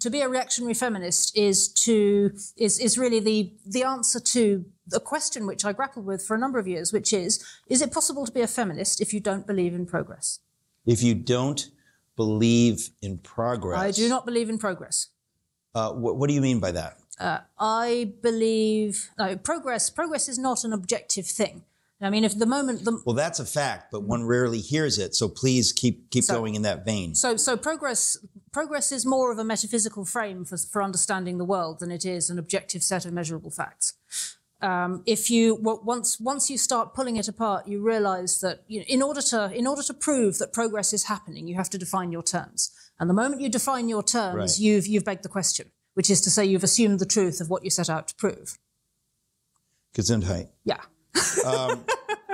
to be a reactionary feminist is to is is really the the answer to a question which I grappled with for a number of years, which is: Is it possible to be a feminist if you don't believe in progress? If you don't believe in progress, I do not believe in progress. Uh, what, what do you mean by that? Uh, I believe no progress. Progress is not an objective thing. I mean, if the moment the Well, that's a fact, but one rarely hears it. So please keep keep So- going in that vein. So, so progress progress is more of a metaphysical frame for, for understanding the world than it is an objective set of measurable facts. Um, if you once once you start pulling it apart, you realise that you know, in order to in order to prove that progress is happening, you have to define your terms. And the moment you define your terms, Right. you've you've begged the question, which is to say you've assumed the truth of what you set out to prove. Gesundheit. Yeah. Um,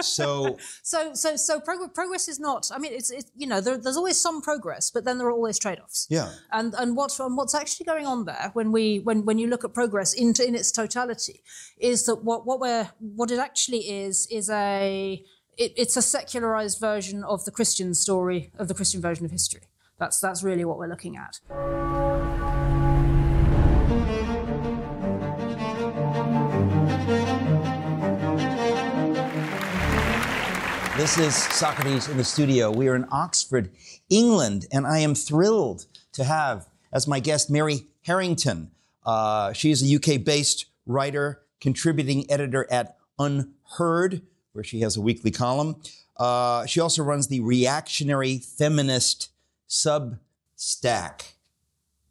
so So so so prog- progress is not. I mean, it's, it's you know there, there's always some progress, but then there are always trade-offs. yeah, And and what and what's actually going on there when we when when you look at progress in in its totality is that what what we're what it actually is is a it, it's a secularized version of the Christian story of the Christian version of history. That's that's really what we're looking at. This is Socrates in the studio. We are in Oxford, England, and I am thrilled to have as my guest Mary Harrington. Uh, she is a UK-based writer, contributing editor at UnHerd, where she has a weekly column. Uh, she also runs the Reactionary Feminist Substack,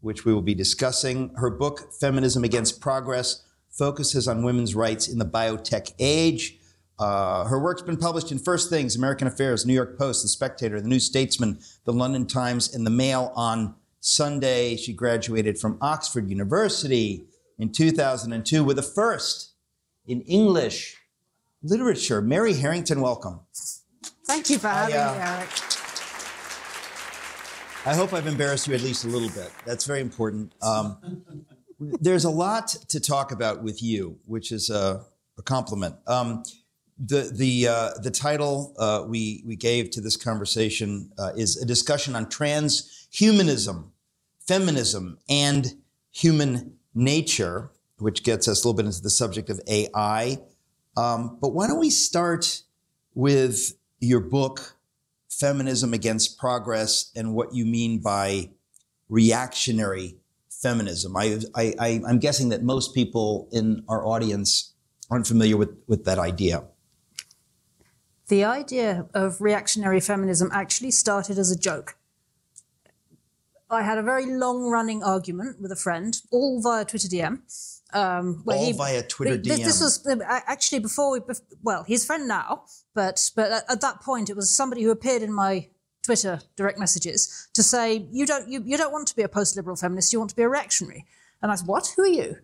which we will be discussing. Her book, Feminism Against Progress, focuses on women's rights in the biotech age. Uh, her work's been published in First Things, American Affairs, New York Post, The Spectator, The New Statesman, The London Times, and The Mail on Sunday. She graduated from Oxford University in 2002 with a first in English literature. Mary Harrington, welcome. Thank you for having uh, me, Eric. I hope I've embarrassed you at least a little bit. That's very important. Um, there's a lot to talk about with you, which is a, a compliment. Um, the the uh, the title uh, we we gave to this conversation uh, is a discussion on transhumanism, feminism, and human nature, which gets us a little bit into the subject of AI. Um, but why don't we start with your book, Feminism Against Progress, and what you mean by reactionary feminism? I, I, I, I'm guessing that most people in our audience aren't familiar with, with that idea. The idea of reactionary feminism actually started as a joke. I had a very long running argument with a friend, all via Twitter DM. Um, All he- via Twitter This, this was uh, actually before we, well, he's a friend now, but but at, at that point it was somebody who appeared in my Twitter direct messages to say you don't you, you don't want to be a post liberal feminist, you want to be a reactionary. And I said, what? Who are you?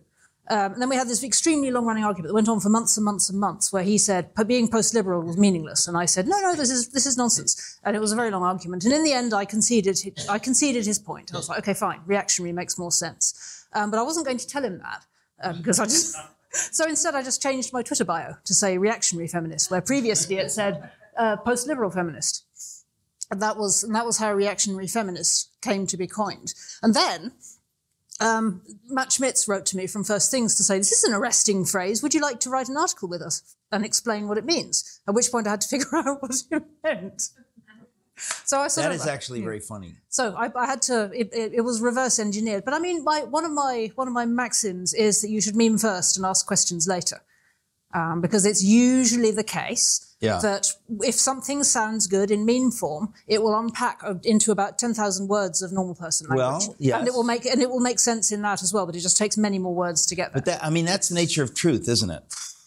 Um, and then we had this extremely long running argument that went on for months and months and months, where he said being post liberal was meaningless, and I said, no, no, this is this is nonsense. And it was a very long argument. And in the end, I conceded I conceded his point. I was like, okay, fine, reactionary makes more sense. Um, but I wasn't going to tell him that uh, because I just. So instead, I just changed my Twitter bio to say reactionary feminist, where previously it said uh, post liberal feminist. And that was and that was how reactionary feminist came to be coined. And then um, Matt Schmitz wrote to me from First Things to say, This is an arresting phrase. Would you like to write an article with us and explain what it means? At which point I had to figure out what it meant. So I sort That is actually very funny. so I, I had to. It, it, it was reverse engineered, but I mean, my, one of my one of my maxims is that you should meme first and ask questions later, um, because it's usually the case Yeah. that if something sounds good in meme form, it will unpack uh, into about ten thousand words of normal person language, Well, yes. and it will make and it will make sense in that as well. But it just takes many more words to get there. But that, I mean, that's the nature of truth, isn't it?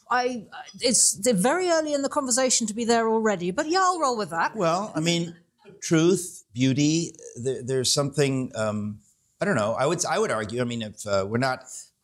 I it's very early in the conversation to be there already, but yeah, I'll roll with that. Well, I mean, truth, beauty. There, there's something. Um, I don't know. I would. I would argue. I mean, if uh, we're not.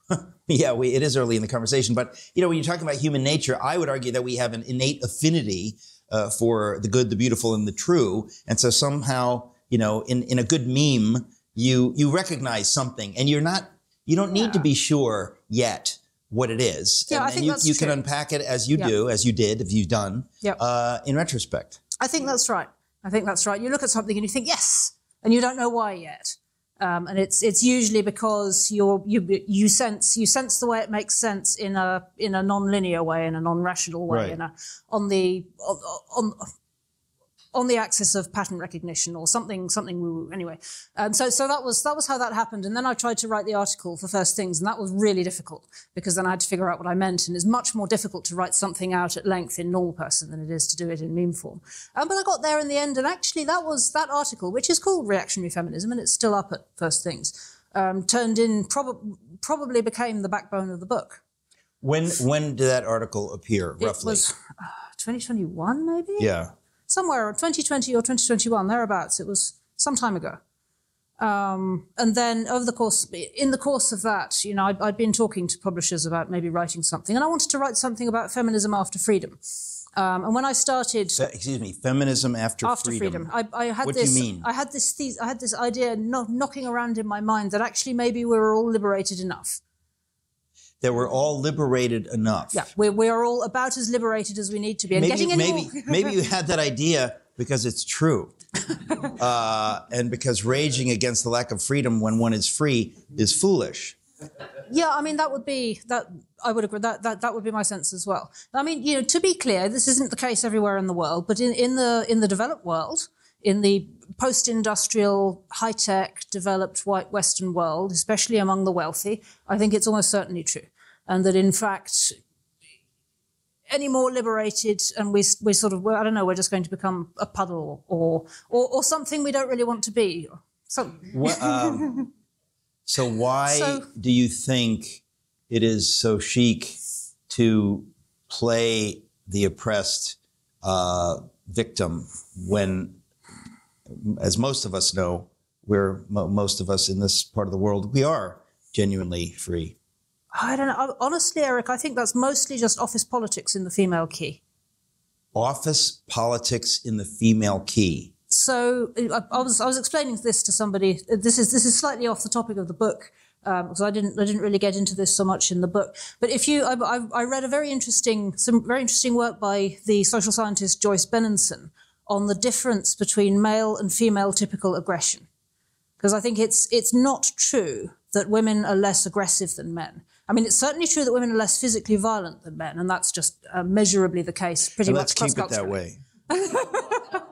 yeah, we, it is early in the conversation, but you know, when you're talking about human nature, I would argue that we have an innate affinity uh, for the good, the beautiful, and the true, and so somehow, you know, in in a good meme, you you recognize something, and you're not. You don't need to be sure yet what it is. Yeah, and, I think you, that's you can unpack it as you Yeah. do, as you did, if you've done, Yep. uh, in retrospect. I think that's right. I think that's right. You look at something and you think, yes, and you don't know why yet. Um, and it's it's usually because you're you you sense you sense the way it makes sense in a in a non-linear way in a non-rational way Right. in a on the on, on on the axis of pattern recognition or something something woo woo. Anyway um, so so that was that was how that happened. And then I tried to write the article for first things and that was really difficult because then I had to figure out what I meant. And it's much more difficult to write something out at length in normal person than it is to do it in meme form. Um, but I got there in the end and actually that was that article which is called reactionary feminism and it's still up at first things um, turned in prob- probably became the backbone of the book. When when did that article appear roughly? it was uh, 2021 maybe? Yeah. Somewhere 2020 or 2021 thereabouts it was some time ago. Um, and then over the course in the course of that you know I'd, I'd been talking to publishers about maybe writing something and i wanted to write something about feminism after freedom. Um, and when i started excuse me, feminism after, after freedom, I, I had What do you this mean? i had this i had this idea no, knocking around in my mind that actually maybe we were all liberated enough that we're all liberated enough. yeah we're, we are all about as liberated as we need to be and Maybe getting maybe maybe you had that idea because it's true. uh, and because raging against the lack of freedom when one is free is foolish. Yeah, I mean that would be that. I would agree that that that would be my sense as well. I mean, you know, to be clear, this isn't the case everywhere in the world, but in, in the in the developed world, in the post-industrial, high-tech, developed white Western world, especially among the wealthy, I think it's almost certainly true, and that in fact, any more liberated, and we we sort of well, I don't know, we're just going to become a puddle or or or something we don't really want to be. So What, um, so why So- do you think it is so chic to play the oppressed uh, victim when, as most of us know, we're mo- most of us in this part of the world, we are genuinely free. I don't know. Honestly, Eric, I think that's mostly just office politics in the female key. Office politics in the female key. So uh, I, I was I was explaining this to somebody. This is this is slightly off the topic of the book um, because I didn't I didn't really get into this so much in the book. But if you, I, I, I read a very interesting some very interesting work by the social scientist Joyce Benenson on the difference between male and female typical aggression. Because I think it's it's not true that women are less aggressive than men. I mean, it's certainly true that women are less physically violent than men, and that's just uh, measurably the case pretty And much let's keep it that way.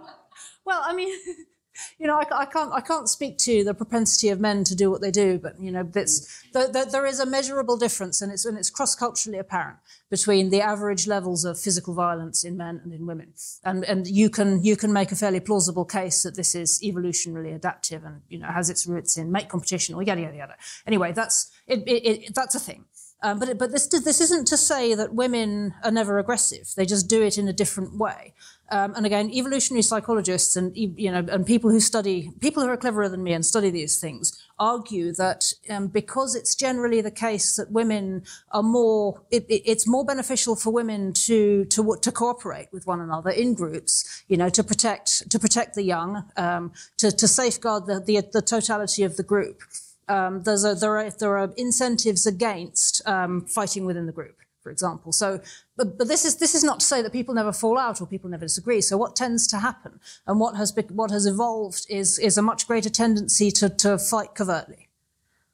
Well, I mean, you know, I, I can't I can't speak to the propensity of men to do what they do, but you know, that's there, there, there is a measurable difference, and it's and it's cross culturally apparent between the average levels of physical violence in men and in women, and and you can you can make a fairly plausible case that this is evolutionarily adaptive and you know has its roots in mate competition or yada yada yada. Anyway, that's it, it, it that's a thing. Um, but it- but this this isn't to say that women are never aggressive. They just do it in a different way. Um, and again, evolutionary psychologists and you know and people who study people who are cleverer than me and study these things argue that um, because it's generally the case that women are more, it, it, it's more beneficial for women to to to cooperate with one another in groups. You know, to protect to protect the young, um, to to safeguard the, the the totality of the group um, there's a, there are there are incentives against um, fighting within the group, for example. So, but, but this is this is not to say that people never fall out or people never disagree. So, what tends to happen and what has bec- what has evolved is is a much greater tendency to to fight covertly.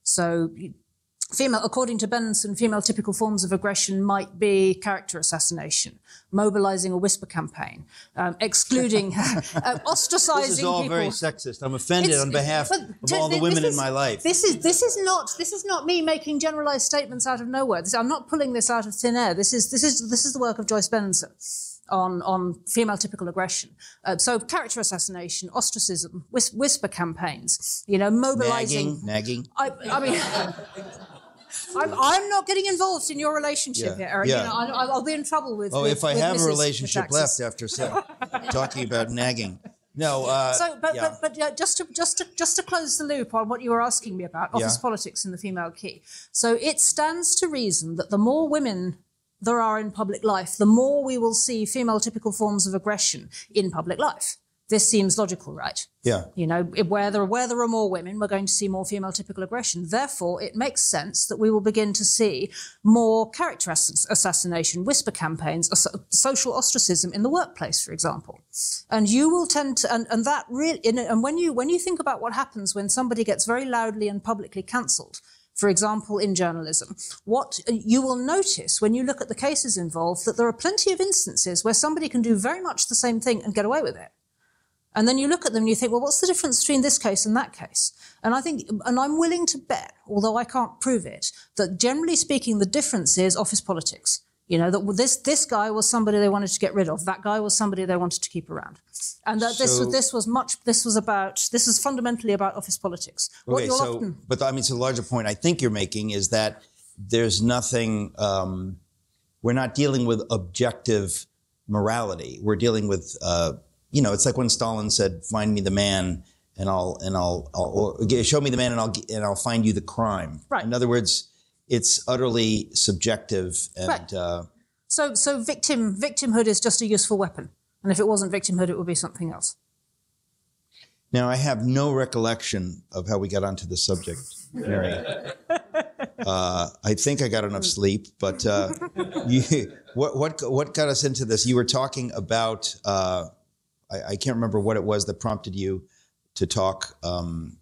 So. Female, according to Benenson, female typical forms of aggression might be character assassination, mobilizing a whisper campaign, um, excluding, uh, ostracizing This is all people. very sexist. I'm offended It's- on behalf of all the women in my life. This is this is not this is not me making generalized statements out of nowhere. This, I'm not pulling this out of thin air. This is this is this is the work of Joyce Benenson on on female typical aggression. Uh, so character assassination, ostracism, whis- whisper campaigns. You know, mobilizing. nagging, nagging. I, I mean. I'm, I'm not getting involved in your relationship Yeah, here, Eric. yeah. You know, I, I'll be in trouble with. Oh, with- if I have a relationship left after so, talking about nagging. No, uh, So, but yeah. but but yeah, just to just to just to close the loop on what you were asking me about office Yeah. politics in the female key. So it stands to reason that the more women there are in public life, the more we will see female typical forms of aggression in public life. This seems logical, right? Yeah. You know, where there, where there are more women, we're going to see more female typical aggression. Therefore, it makes sense that we will begin to see more character ass- assassination, whisper campaigns, social ostracism in the workplace, for example. And you will tend to, and, and that really, and when you, when you think about what happens when somebody gets very loudly and publicly cancelled, for example, in journalism, what you will notice when you look at the cases involved that there are plenty of instances where somebody can do very much the same thing and get away with it. And then you look at them and you think, well, what's the difference between this case and that case? And I think, and I'm willing to bet, although I can't prove it, that generally speaking, the difference is office politics. You know, that this, this guy was somebody they wanted to get rid of. That guy was somebody they wanted to keep around. And that this, So- this was much, this was about, this is fundamentally about office politics. What Okay, so, often, but I mean, so the larger point I think you're making is that there's nothing, um, we're not dealing with objective morality. We're dealing with, uh, you know, it's like when Stalin said, find me the man and I'll, and I'll, I'll or, show me the man and I'll, and I'll find you the crime. Right. In other words, it's utterly subjective and, Right. uh, So, so victim victimhood is just a useful weapon, and if it wasn't victimhood, it would be something else. Now, I have no recollection of how we got onto the subject, Mary. Uh, I think I got enough sleep, but uh, you, what, what, what got us into this? You were talking about, uh, I, I can't remember what it was that prompted you to talk um,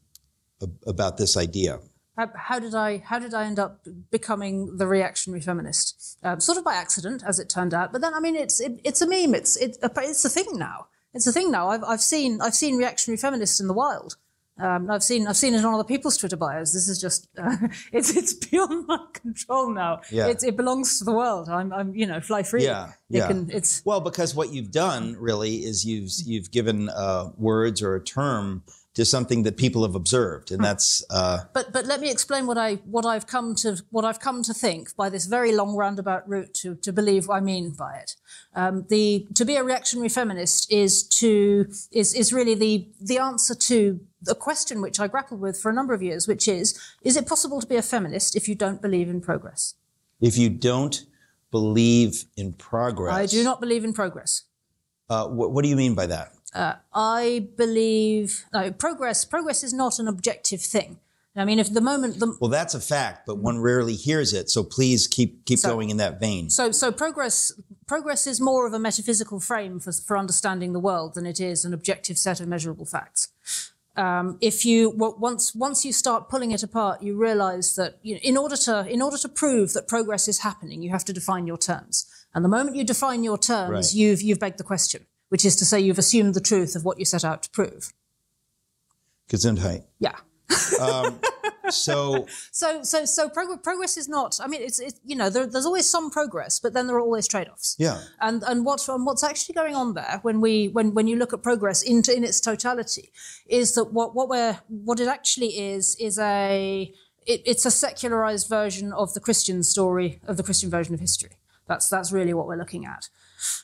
ab- about this idea. How, how did I how did I end up becoming the reactionary feminist? Um, sort of by accident, as it turned out. But then, I mean, it's it, it's a meme. It's it, it's a thing now. It's a thing now. I've, I've seen I've seen reactionary feminists in the wild. Um, I've seen I've seen it on other people's Twitter bios. This is just uh, it's it's beyond my control now. Yeah. It, it belongs to the world. I'm I'm you know fly free. Yeah, It yeah. can, it's Well, because what you've done really is you've you've given uh, words or a term to something that people have observed, and that's uh, But but let me explain what I what I've come to what I've come to think by this very long roundabout route to to believe what I mean by it. Um, the to be a reactionary feminist is to is is really the the answer to a question which I grappled with for a number of years, which is is it possible to be a feminist if you don't believe in progress? if you don't believe in progress. I do not believe in progress. Uh, what, what do you mean by that? I believe no progress. Progress is not an objective thing. I mean, if the moment the Well, that's a fact, but one rarely hears it. So please keep keep So- going in that vein. So, so progress progress is more of a metaphysical frame for, for understanding the world than it is an objective set of measurable facts. Um, if you once once you start pulling it apart, you realize that you know, in order to in order to prove that progress is happening, you have to define your terms. And the moment you define your terms, Right. you've you've begged the question, which is to say you've assumed the truth of what you set out to prove. Gesundheit. Yeah. Um, so So so so prog- progress is not. I mean, it's, it's you know there, there's always some progress, but then there are always trade-offs. yeah, And and what's and what's actually going on there when we when when you look at progress into in its totality is that what what we're what it actually is is a it, it's a secularized version of the Christian story of the Christian version of history. That's that's really what we're looking at.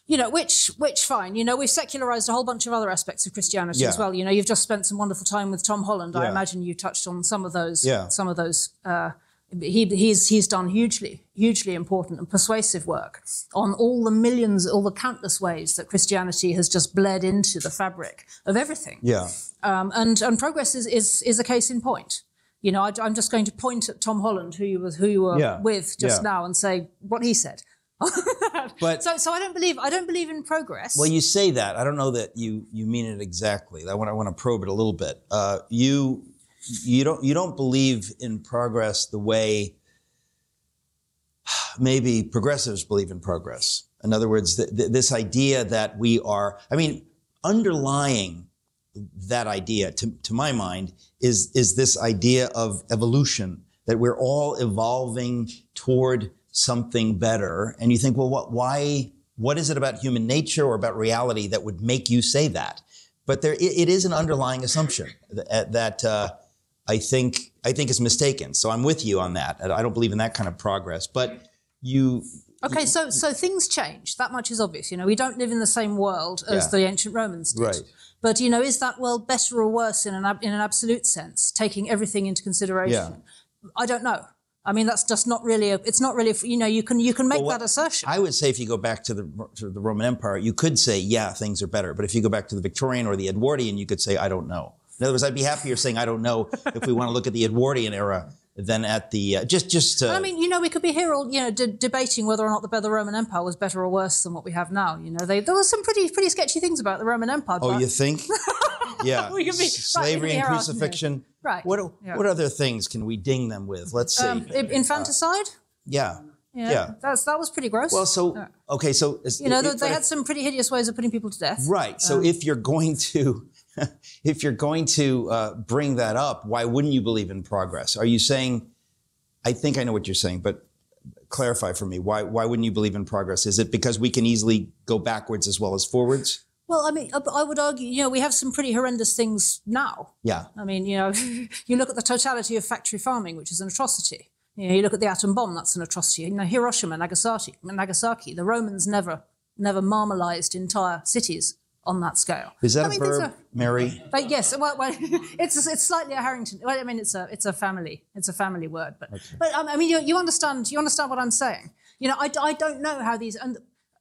You know, which which fine. You know, we've secularized a whole bunch of other aspects of Christianity as well. You know, you've just spent some wonderful time with Tom Holland. I imagine you touched on some of those. Yeah. Some of those. Uh, he, he's he's done hugely hugely important and persuasive work on all the millions, all the countless ways that Christianity has just bled into the fabric of everything. yeah. Um, and and progress is, is is a case in point. You know, I, am just going to point at Tom Holland, who you was who you were Yeah. with just Yeah. now, and say what he said. But So so I don't believe I don't believe in progress. well, you say that. I don't know that you you mean it exactly. I want I want to probe it a little bit. Uh, you you don't you don't believe in progress the way maybe progressives believe in progress. In other words, th- th- this idea that we are. I mean, underlying that idea, to, to my mind, is, is this idea of evolution, that we're all evolving toward something better. And you think, well, what, why, what is it about human nature or about reality that would make you say that? But there, it, it is an underlying assumption that, that uh, I think, I think is mistaken. So I'm with you on that. I don't believe in that kind of progress. But you, Okay, so so things change. That much is obvious. You know, we don't live in the same world as Yeah. the ancient Romans did. Right. But you know, is that world better or worse in an in an absolute sense, taking everything into consideration? I don't know. I mean, that's just not really. A, it's not really. You know, you can you can make Well, what- that assertion. I would say if you go back to the to the Roman Empire, you could say, yeah, things are better. But if you go back to the Victorian or the Edwardian, you could say, I don't know. In other words, I'd be happier saying I don't know if we want to look at the Edwardian era than at the uh, just just. Uh, I mean, you know, we could be here all, you know, de- debating whether or not the, the Roman Empire was better or worse than what we have now. You know, they, there were some pretty pretty sketchy things about the Roman Empire. oh, but- you think? Yeah, We could be- slavery and crucifixion. Right, What yeah. what other things can we ding them with? Let's see. um, infanticide. yeah. Yeah, yeah. that's that was pretty gross. Well, so okay, so you know, it- they, had some pretty hideous ways of putting people to death. Right. So if you're going to, if you're going to uh, bring that up, why wouldn't you believe in progress? Are you saying? I think I know what you're saying, but clarify for me. Why why wouldn't you believe in progress? Is it because we can easily go backwards as well as forwards? Well, I mean, I, would argue, you know, we have some pretty horrendous things now. Yeah. I mean, you know, you look at the totality of factory farming, which is an atrocity. You know, you look at the atom bomb, that's an atrocity. You know, Hiroshima, Nagasaki, Nagasaki, the Romans never, never marmalized entire cities on that scale. Is that I a mean, these verb, are- Mary? But yes, well, well it's it's slightly a Harrington. Well, I mean, it's a it's a family it's a family word, but but um, I mean, you, you understand you understand what I'm saying. You know, I, I don't know how these and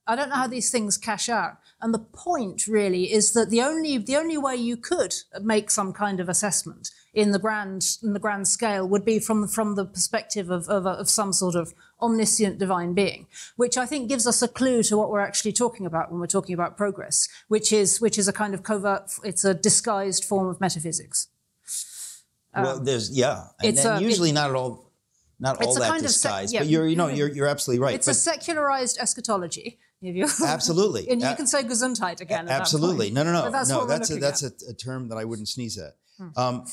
I don't know how these things cash out. And the point really is that the only the only way you could make some kind of assessment in the grand in the grand scale would be from from the perspective of of, of some sort of omniscient divine being, which I think gives us a clue to what we're actually talking about when we're talking about progress, which is which is a kind of covert. It's a disguised form of metaphysics. well, there's yeah, and Um, a- usually not at all, not all that of sec- disguised. yeah. But you're you know you're you're absolutely right. It's a secularized eschatology. If you Absolutely. and you can say Gesundheit again. Absolutely. No, no, no. But that's no, that's a, that's. A, a term that I wouldn't sneeze at. Um,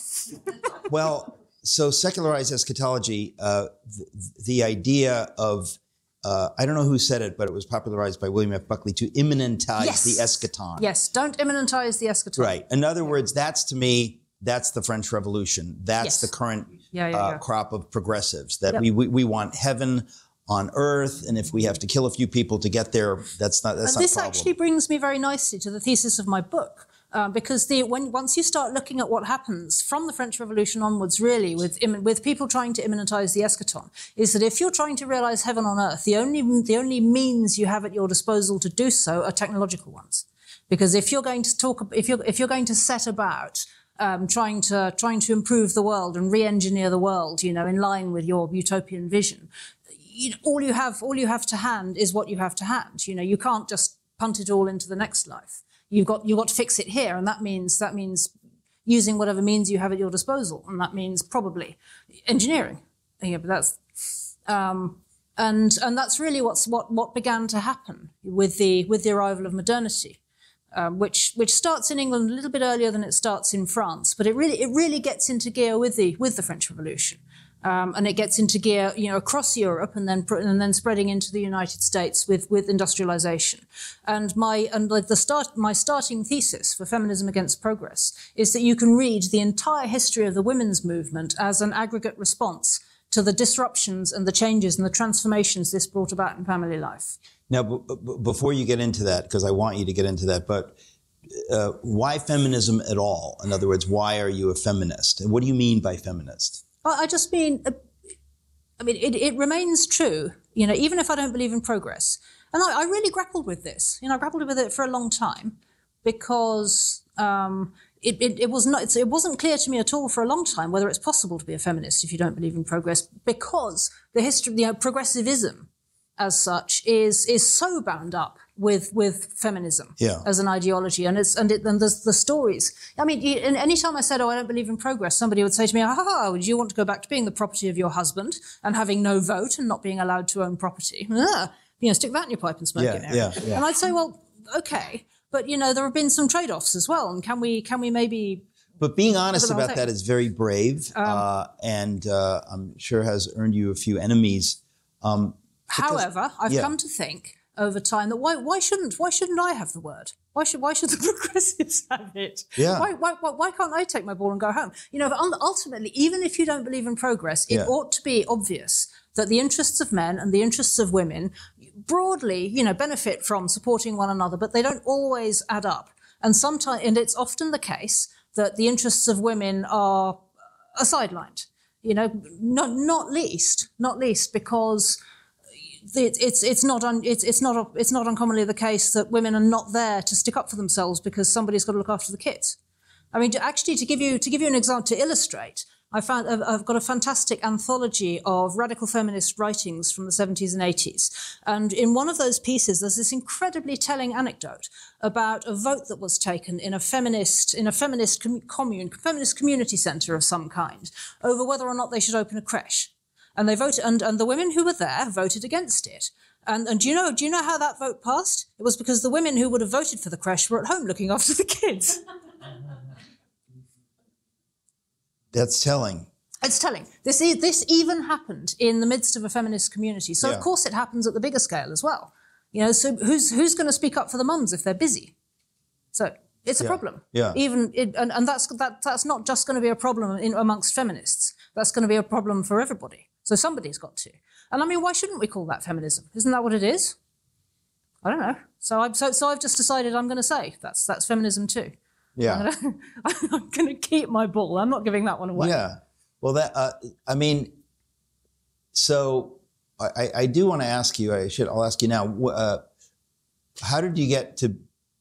well, so secularized eschatology, uh, the, the idea of, uh, I don't know who said it, but it was popularized by William F. Buckley to immanentize Yes. the eschaton. Yes, don't immanentize the eschaton. Right. In other words, that's to me, that's the French Revolution. That's Yes. the current Yeah, yeah, uh, yeah. crop of progressives. That Yep. we, we we want heaven on earth, and if we have to kill a few people to get there, that's not that's And not a this problem. actually brings me very nicely to the thesis of my book. Uh, because the, when once you start looking at what happens from the French Revolution onwards, really, with with people trying to immanentize the eschaton, is that if you're trying to realize heaven on earth, the only the only means you have at your disposal to do so are technological ones. Because if you're going to talk, if you're if you're going to set about um, trying to trying to improve the world and re-engineer the world, you know, in line with your utopian vision, you, all you have all you have to hand is what you have to hand. You know, you can't just punt it all into the next life. You've got you've got to fix it here, and that means that means using whatever means you have at your disposal, and that means probably engineering. Yeah, but that's um, and and that's really what's what what began to happen with the with the arrival of modernity. Um, which which starts in England a little bit earlier than it starts in France, but it really it really gets into gear with the with the French Revolution, um, and it gets into gear you know across Europe and then and then spreading into the United States with with industrialization. And my and the start my starting thesis for feminism against progress is that you can read the entire history of the women's movement as an aggregate response to the disruptions and the changes and the transformations this brought about in family life. Now, before you get into that, because I want you to get into that, but uh, why feminism at all? In other words, why are you a feminist? And what do you mean by feminist? I I just mean, uh, I mean, it, it remains true, you know, even if I don't believe in progress. And I, I really grappled with this. You know, I grappled with it for a long time because um, it, it, it was not, it wasn't clear to me at all for a long time whether it's possible to be a feminist if you don't believe in progress because the history, you know, progressivism as such is is so bound up with with feminism Yeah. as an ideology and it's and it and there's the stories i mean you- and anytime i said oh i don't believe in progress somebody would say to me ha ha, ha would you want to go back to being the property of your husband and having no vote and not being allowed to own property Ah, you know stick that in your pipe and smoke Yeah, it now. yeah, yeah. and i'd say well okay but you know there have been some trade-offs as well and can we can we maybe But being honest about thing. that is very brave, uh, and uh, I'm sure has earned you a few enemies. Um, However, I've yeah. come to think over time that why why shouldn't why shouldn't I have the word? Why should why should the progressives have it? Yeah. Why, why why why can't I take my ball and go home? You know, ul- ultimately, even if you don't believe in progress, it Yeah. ought to be obvious that the interests of men and the interests of women broadly, you know, benefit from supporting one another, but they don't always add up. And sometimes, and it's often the case that the interests of women are are sidelined. You know, not not least, not least because it, it's it's not un, it's it's not a, it's not uncommonly the case that women are not there to stick up for themselves because somebody's got to look after the kids. I mean, actually, to give you to give you an example to illustrate, I found I've got a fantastic anthology of radical feminist writings from the 70s and 80s. And in one of those pieces, there's this incredibly telling anecdote about a vote that was taken in a feminist in a feminist commune, feminist community centre of some kind, over whether or not they should open a creche. And they voted, and, and the women who were there voted against it. And, and do you know do you know how that vote passed? It was because the women who would have voted for the creche were at home looking after the kids. That's telling. It's telling. This, is, this even happened in the midst of a feminist community. So, Yeah. of course, it happens at the bigger scale as well. You know, so who's, who's going to speak up for the mums if they're busy? So it's a Yeah. problem. Yeah. Even it, and, and that's that, that's not just going to be a problem in, amongst feminists. That's going to be a problem for everybody. So somebody's got to. And I mean, why shouldn't we call that feminism? Isn't that what it is? I don't know. So I've so, so I've just decided I'm going to say that's that's feminism too. Yeah. I'm going to keep my ball. I'm not giving that one away. Yeah. Well, that uh, I mean, so I, I- do want to ask you. I should. I'll ask you now. Uh, how did you get to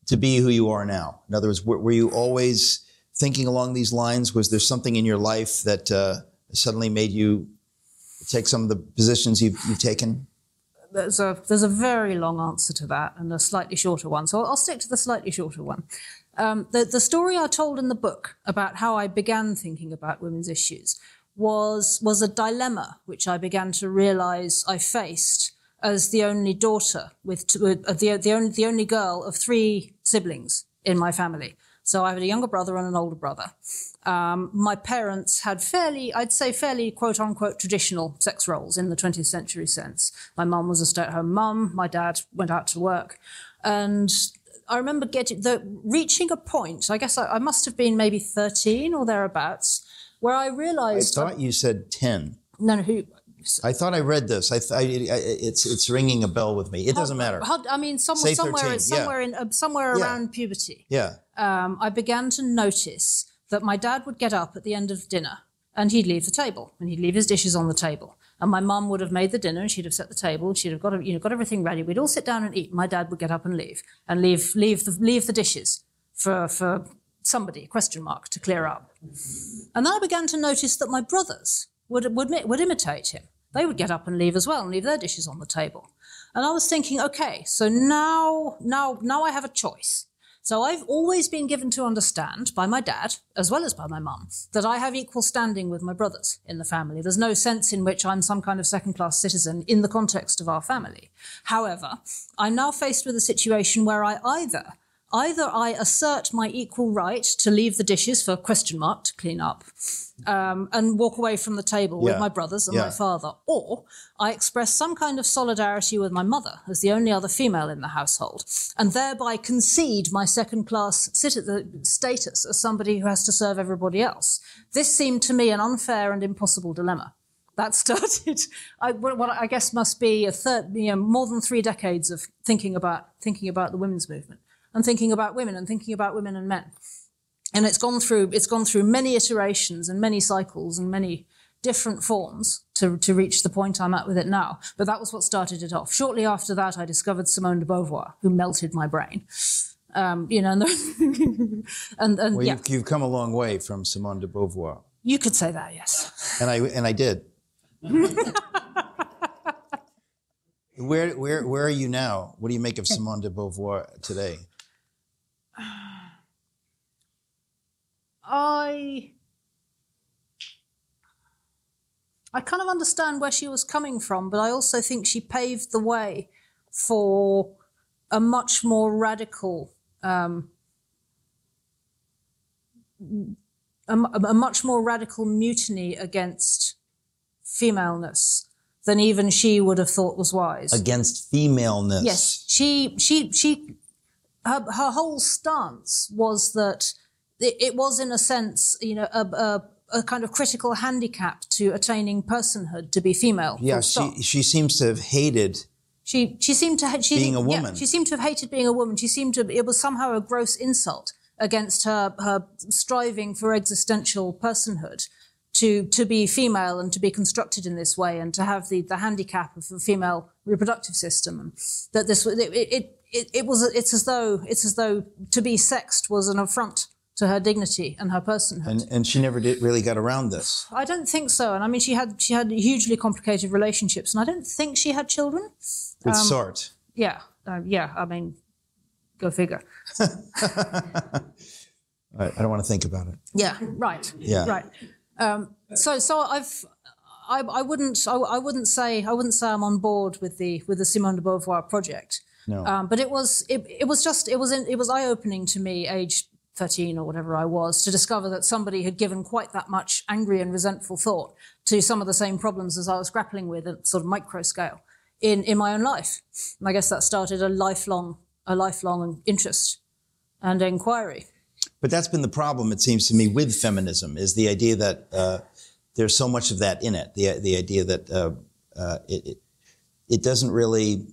to be who you are now? In other words, were, were you always thinking along these lines? Was there something in your life that uh, suddenly made you take some of the positions you've, you've taken? there's a there's a very long answer to that and a slightly shorter one. So I'll stick to the slightly shorter one. Um, the the story I told in the book about how I began thinking about women's issues was was a dilemma which I began to realise I faced as the only daughter with uh, the the only the only girl of three siblings in my family. So I had a younger brother and an older brother. Um, my parents had fairly, I'd say, fairly quote unquote traditional sex roles in the 20th century sense. My mum was a stay at home mum, my dad went out to work. And I remember getting the reaching a point, I guess I, I must have been maybe 13 or thereabouts, where I realized. I thought you said ten. no, no, who, I thought I read this. I, th- I, I it's it's ringing a bell with me. It doesn't matter. how- I mean, some, somewhere, 13, yeah. somewhere in, uh, somewhere Yeah. around puberty. Yeah. Um, I began to notice that my dad would get up at the end of dinner and he'd leave the table and he'd leave his dishes on the table. And my mum would have made the dinner and she'd have set the table and she'd have got, you know, got everything ready. We'd all sit down and eat. My dad would get up and leave and leave, leave, the, leave the dishes for, for somebody, question mark, to clear up. And then I began to notice that my brothers would, would, would imitate him. They would get up and leave as well and leave their dishes on the table. And I was thinking, okay, so now, now, now I have a choice. So I've always been given to understand by my dad, as well as by my mum, that I have equal standing with my brothers in the family. There's no sense in which I'm some kind of second class citizen in the context of our family. However, I'm now faced with a situation where I either either I assert my equal right to leave the dishes for question mark to clean up um, and walk away from the table with my brothers and Yeah. my father, or I express some kind of solidarity with my mother as the only other female in the household, and thereby concede my second class citizen status as somebody who has to serve everybody else. This seemed to me an unfair and impossible dilemma. That started, I, what what I guess must be a third, you know, more than three decades of thinking about thinking about the women's movement and thinking about women and thinking about women and men and it's gone through it's gone through many iterations and many cycles and many different forms to, to reach the point I'm at with it now. But that was what started it off. Shortly after that, I discovered Simone de Beauvoir, who melted my brain. Um, you know, and, and, and Well, yeah, you've, you've come a long way from Simone de Beauvoir, you could say that, yes. and I and I did. where where where are you now? What do you make of Simone de Beauvoir today? I I kind of understand where she was coming from, but I also think she paved the way for a much more radical, um, a, a much more radical mutiny against femaleness than even she would have thought was wise. Against femaleness. Yes, she she she her her whole stance was that it, it was in a sense, you know, a, a a kind of critical handicap to attaining personhood to be female. Yeah, she she seems to have hated. She she seemed to ha- she, Being a yeah, woman. she seemed to have hated being a woman. She seemed to it was somehow a gross insult against her her striving for existential personhood to to be female and to be constructed in this way and to have the the handicap of the female reproductive system that this it it it, it was it's as though it's as though to be sexed was an affront to her dignity and her personhood. And, and she never did really got around this. I don't think so. And I mean, she had she had hugely complicated relationships, and I don't think she had children. With Sartre. Yeah, uh, yeah. I mean, go figure. I, I don't want to think about it. Yeah, right. Yeah. right. Um, so, so I've, I, I wouldn't, I, I wouldn't say, I wouldn't say I'm on board with the with the Simone de Beauvoir project. No. Um, but it was, it, it was just, it was, in, it was eye opening to me, age 13 or whatever I was, to discover that somebody had given quite that much angry and resentful thought to some of the same problems as I was grappling with at sort of micro scale in, in my own life. And I guess that started a lifelong, a lifelong interest and inquiry. But that's been the problem, it seems to me, with feminism is the idea that uh, there's so much of that in it. The the idea that uh, uh, it, it, it doesn't really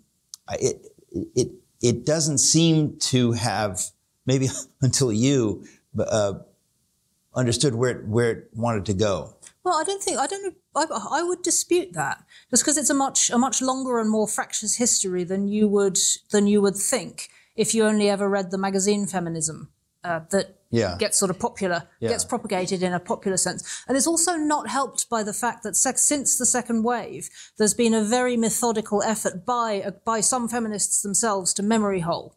it it it doesn't seem to have maybe until you uh, understood where it, where it wanted to go. Well, I don't think I don't. I, I would dispute that just because it's a much a much longer and more fractious history than you would than you would think if you only ever read the magazine Feminism uh, that Yeah. gets sort of popular, Yeah. gets propagated in a popular sense. And it's also not helped by the fact that sec- since the second wave, there's been a very methodical effort by, by some feminists themselves to memory hole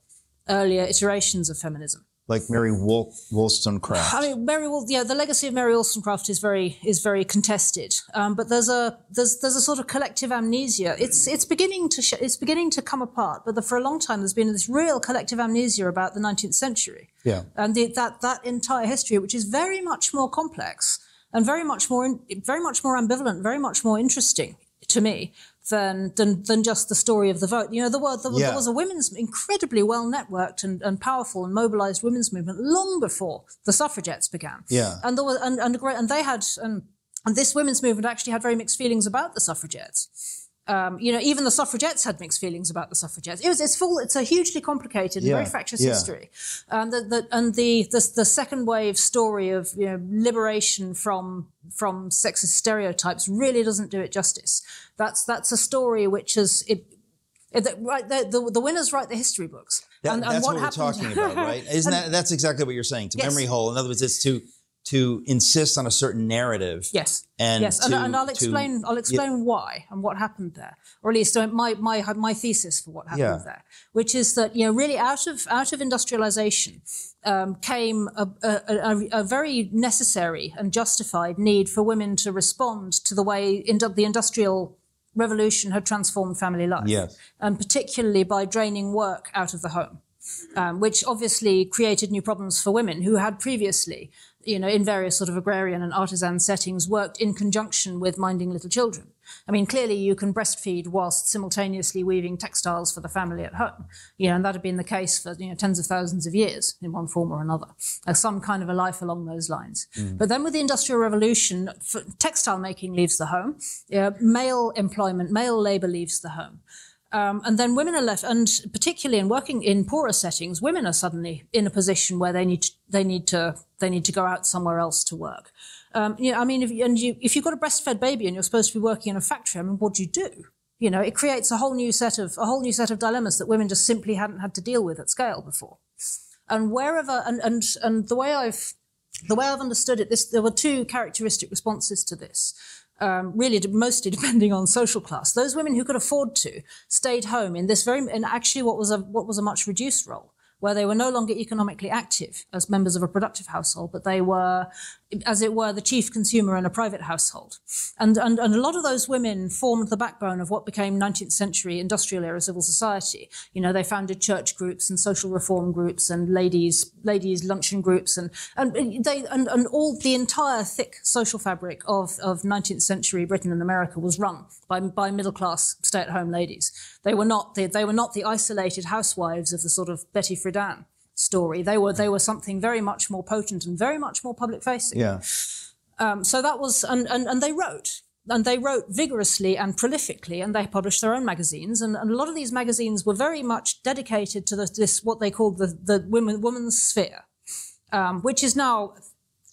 earlier iterations of feminism. Like Mary Woll- Wollstonecraft. I mean, Mary Woll, yeah, the legacy of Mary Wollstonecraft is very is very contested, um, but there's a there's there's a sort of collective amnesia. It's it's beginning to sh- it's beginning to come apart, but the, for a long time there's been this real collective amnesia about the 19th century yeah. and the, that that entire history, which is very much more complex and very much more in, very much more ambivalent, very much more interesting to me than than than just the story of the vote. You know, the, word- the, Yeah. there was a women's incredibly well networked and, and powerful and mobilized women's movement long before the suffragettes began. Yeah. and there was and and, great, and they had and and this women's movement actually had very mixed feelings about the suffragettes. Um, you know, even the suffragettes had mixed feelings about the suffragettes. It was, it's full, it's a hugely complicated and Yeah, very fractious yeah. history. Um, the, the, and the, the the second wave story of you know liberation from from sexist stereotypes really doesn't do it justice. That's that's a story which is it. it right, the, the, the winners write the history books. That- and, and that's what, happened- we're talking about, right? Isn't that that's exactly what you're saying? To Yes. memory hole. In other words, it's to to insist on a certain narrative. Yes. And yes, and, to- and I'll to- explain. I'll explain why and what happened there, or at least my my my thesis for what happened Yeah. there, which is that you know really out of out of industrialization um, came a, a, a, a very necessary and justified need for women to respond to the way indu- the industrial revolution had transformed family life, Yes. and particularly by draining work out of the home um, which obviously created new problems for women who had previously, you know, in various sort of agrarian and artisan settings, worked in conjunction with minding little children. I mean, clearly you can breastfeed whilst simultaneously weaving textiles for the family at home, you know, and that had been the case for you know tens of thousands of years in one form or another, uh, some kind of a life along those lines. But then with the Industrial Revolution, textile making leaves the home, uh, male employment, male labour leaves the home. Um, and then women are left, and particularly in working in poorer settings, women are suddenly in a position where they need to, they need to they need to go out somewhere else to work. Um, you know, I mean, if, and you, if you've got a breastfed baby and you're supposed to be working in a factory, I mean, what do you do? You know, it creates a whole new set of a whole new set of dilemmas that women just simply hadn't had to deal with at scale before. And wherever, and and and the way I've the way I've understood it, this there were two characteristic responses to this. Um, really, mostly depending on social class. Those women who could afford to stayed home in this very, in actually what was a what was a much reduced role, where they were no longer economically active as members of a productive household, but they were, as it were, the chief consumer in a private household. And, and, and a lot of those women formed the backbone of what became 19th century industrial era civil society. You know, they founded church groups and social reform groups and ladies, ladies luncheon groups and, and they, and, and all the entire thick social fabric of, of 19th century Britain and America was run by, by middle class stay at home ladies. They were not the, they were not the isolated housewives of the sort of Betty Friedan story. They were, they were something very much more potent and very much more public facing. Yeah. Um, so that was, and, and, and they wrote. And they wrote vigorously and prolifically, and they published their own magazines. And, and a lot of these magazines were very much dedicated to the, this, what they called the, the women, woman's sphere, um, which is now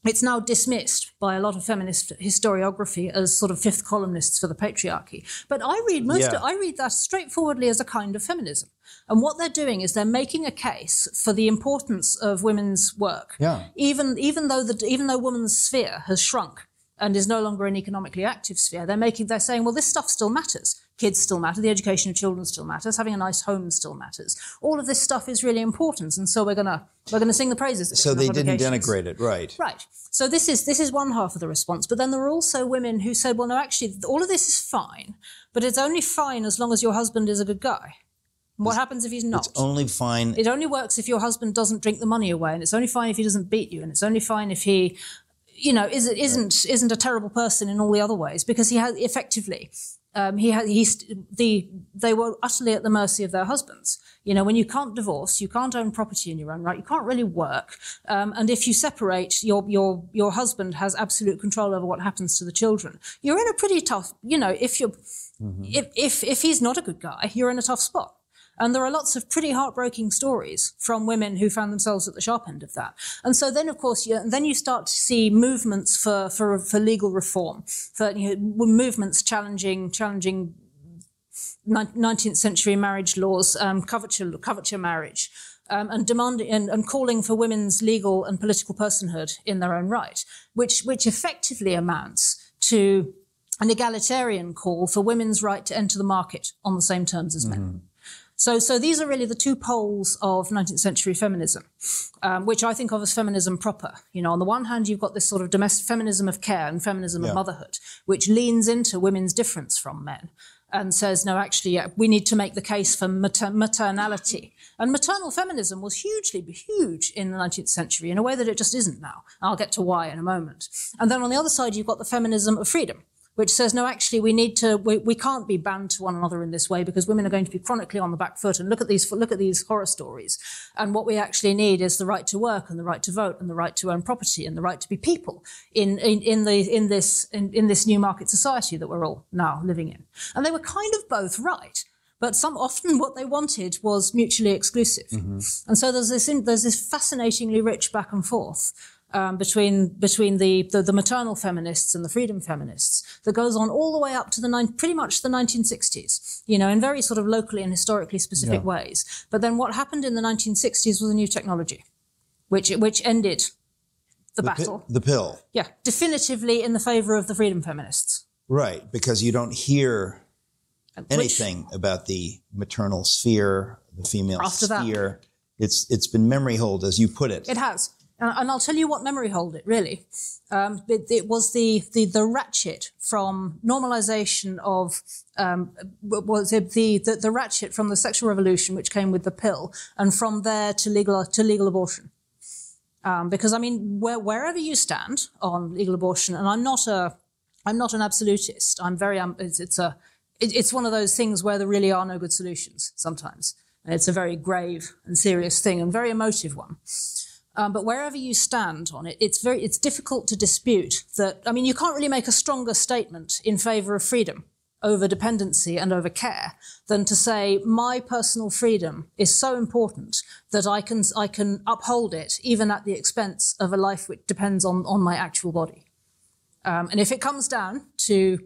it's now dismissed by a lot of feminist historiography as sort of fifth columnists for the patriarchy. But I read most Yeah. of, I read that straightforwardly as a kind of feminism. And what they're doing is they're making a case for the importance of women's work. Yeah. Even even though the even though women's sphere has shrunk and is no longer an economically active sphere, they're making they're saying, well, this stuff still matters. Kids still matter. The education of children still matters. Having a nice home still matters. All of this stuff is really important, and so we're gonna we're gonna sing the praises. So they didn't denigrate it, right? Right. So this is this is one half of the response, but then there are also women who said, well, no, actually, all of this is fine, but it's only fine as long as your husband is a good guy. What happens if he's not? It's only fine. It only works if your husband doesn't drink the money away, and it's only fine if he doesn't beat you, and it's only fine if he, you know, is, isn't isn't a terrible person in all the other ways because he has effectively. Um, he had he's the they were utterly at the mercy of their husbands. You know, when you can't divorce, you can't own property in your own right, you can't really work, um, and if you separate, your your your husband has absolute control over what happens to the children. You're in a pretty tough. You know, if you're if if if he's not a good guy, you're in a tough spot. And there are lots of pretty heartbreaking stories from women who found themselves at the sharp end of that. And so then, of course, you, then you start to see movements for, for, for legal reform, for you know, movements challenging, challenging 19th century marriage laws, um, coverture, coverture marriage, um, and demanding and, and calling for women's legal and political personhood in their own right, which, which effectively amounts to an egalitarian call for women's right to enter the market on the same terms as men. So, so these are really the two poles of 19th century feminism, um, which I think of as feminism proper. You know, on the one hand, you've got this sort of domestic feminism of care and feminism Yeah. of motherhood, which leans into women's difference from men and says, no, actually, yeah, we need to make the case for mater- maternality. And maternal feminism was hugely, huge in the 19th century in a way that it just isn't now. I'll get to why in a moment. And then on the other side, you've got the feminism of freedom which says no actually we need to we, we can't be bound to one another in this way because women are going to be chronically on the back foot. And look at these look at these horror stories. And what we actually need is the right to work and the right to vote and the right to own property and the right to be people in in, in the in this in, in this new market society that we're all now living in. And they were kind of both right but some often what they wanted was mutually exclusive. Mm-hmm. And so there's this there's this fascinatingly rich back and forth um, between between the, the the maternal feminists and the freedom feminists that goes on all the way up to the nine, pretty much the 1960s. You know, in very sort of locally and historically specific Yeah. ways. But then what happened in the 1960s was a new technology, which which ended the The pi- battle. the pill. yeah, definitively in the favour of the freedom feminists. Right, because you don't hear Which- anything about the maternal sphere, the female After that. sphere. It's it's been memory hold, as you put it. It has. Uh, and I'll tell you what memory hold it really. Um, it, it was the, the the ratchet from normalization of um, was it the, the the ratchet from the sexual revolution, which came with the pill, and from there to legal to legal abortion. Um, because I mean, where, wherever you stand on legal abortion, and I'm not a I'm not an absolutist. I'm very um, it's, it's a it, it's one of those things where there really are no good solutions sometimes, and it's a very grave and serious thing and very emotive one. Um, but wherever you stand on it, it's very it's difficult to dispute that. I mean, you can't really make a stronger statement in favour of freedom over dependency and over care than to say my personal freedom is so important that I can I can uphold it even at the expense of a life which depends on on my actual body. Um, and if it comes down to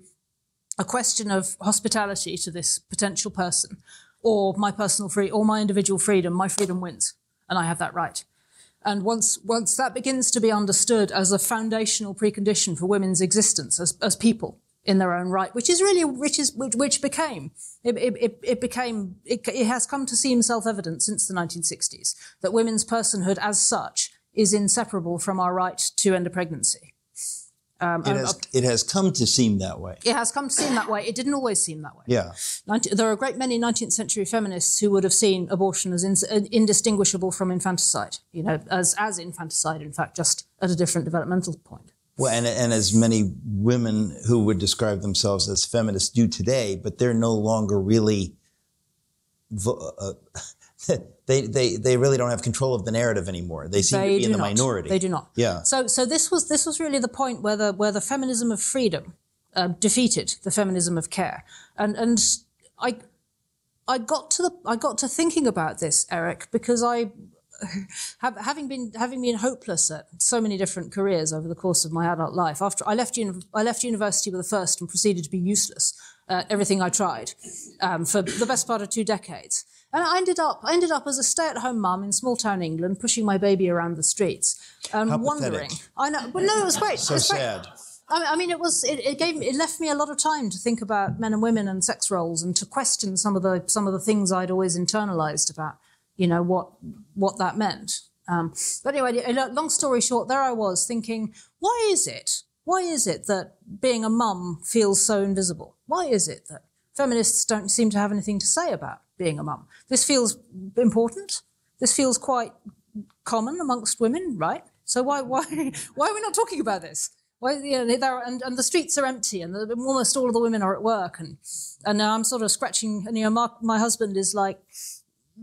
a question of hospitality to this potential person, or my personal free, or my individual freedom, my freedom wins, and I have that right. And once once that begins to be understood as a foundational precondition for women's existence as, as people in their own right, which is really which is which, which became it, it, it, became it, it has come to seem self-evident since the 1960s that women's personhood as such is inseparable from our right to end a pregnancy. Um, It and- has it has come to seem that way. it has come to seem that way. It didn't always seem that way. Yeah. 19, there are a great many 19th century feminists who would have seen abortion as in, uh, indistinguishable from infanticide, you know, as, as infanticide, in fact, just at a different developmental point. Well, and, and as many women who would describe themselves as feminists do today, but they're no longer really, vo- uh, they, they, they really don't have control of the narrative anymore. They seem They to be in the not. minority. They do not. Yeah. So, so this was this was really the point where the where the feminism of freedom uh, defeated the feminism of care, and and I I got to the I got to thinking about this, Eric, because I having been having been hopeless at so many different careers over the course of my adult life, after I left uni- I left university with a first and proceeded to be useless at everything I tried um, for the best part of two decades. And I ended up, I ended up as a stay-at-home mum in small-town England, pushing my baby around the streets, and How wondering. pathetic. I know, but no, it was great. So was great. sad. I mean, it was it, it gave me it left me a lot of time to think about men and women and sex roles and to question some of the some of the things I'd always internalized about, you know, what what that meant. Um, but anyway, a long story short, there I was thinking, why is it? Why is it that being a mum feels so invisible? Why is it that feminists don't seem to have anything to say about being a mum? This feels important. This feels quite common amongst women, right? So why why why are we not talking about this? Why, you know, there and, and the streets are empty, and the, almost all of the women are at work, and and now I'm sort of scratching. And you know, my, my husband is like,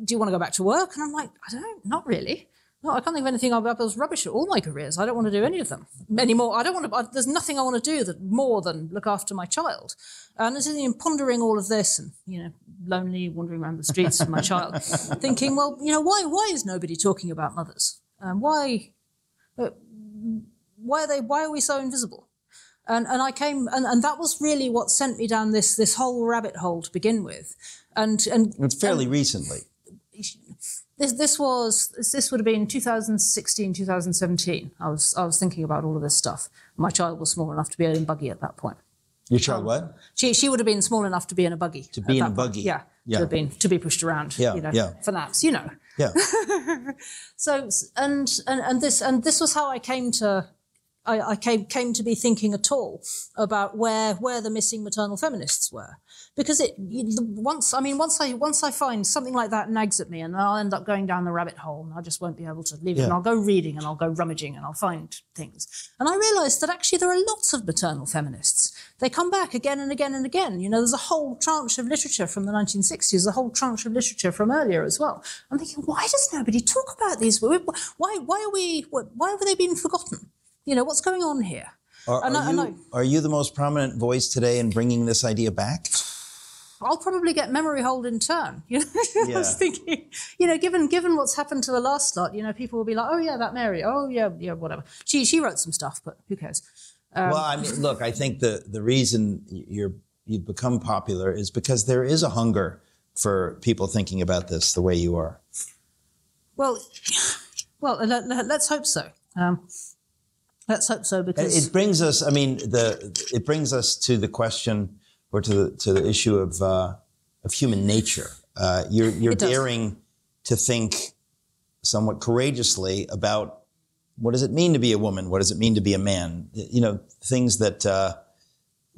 "Do you want to go back to work?" And I'm like, "I don't, not really. No, I can't think of anything. I was rubbish at all my careers. I don't want to do any of them anymore. I don't want to. I, there's nothing I want to do that more than look after my child." And as in pondering all of this, and you know, lonely, wandering around the streets with my child, thinking, "Well, you know, why why is nobody talking about mothers? Um, why?" uh, why are they why are we so invisible and and i came and, and that was really what sent me down this this whole rabbit hole to begin with and and It's fairly recently. This this was this, this would have been 2016 2017 i was i was thinking about all of this stuff my child was small enough to be in a buggy at that point Your Um, child what? she she would have been small enough to be in a buggy to be in a buggy. yeah, Yeah. to have been to be pushed around Yeah, you know yeah. for naps you know Yeah. so and and and this and this was how I came to I, I came came to be thinking at all about where where the missing maternal feminists were because it once I mean once I once I find something like that nags at me and I'll end up going down the rabbit hole and I just won't be able to leave it and I'll go reading and I'll go rummaging and I'll find things. And I realised that actually there are lots of maternal feminists. They come back again and again and again. You know there's a whole tranche of literature from the 1960s a whole tranche of literature from earlier as well. I'm thinking why does nobody talk about these why why are we why have they been forgotten? You know what's going on here? Are, And I- are you, I- are you the most prominent voice today in bringing this idea back? I'll probably get memory hold in turn. You know, I was thinking, you know, given given what's happened to the last lot, you know, people will be like, oh yeah, that Mary, oh yeah, yeah, whatever. She she wrote some stuff, but who cares? Um, well, I mean, look, I think the the reason you're you've become popular is because there is a hunger for people thinking about this the way you are. Well, well, let, let's hope so. Um, let's hope so because It brings us. I mean, the it brings us to the question or to the to the issue of uh, of human nature. Uh, you're you're daring to think somewhat courageously about what does it mean to be a woman? What does it mean to be a man? You know, things that uh,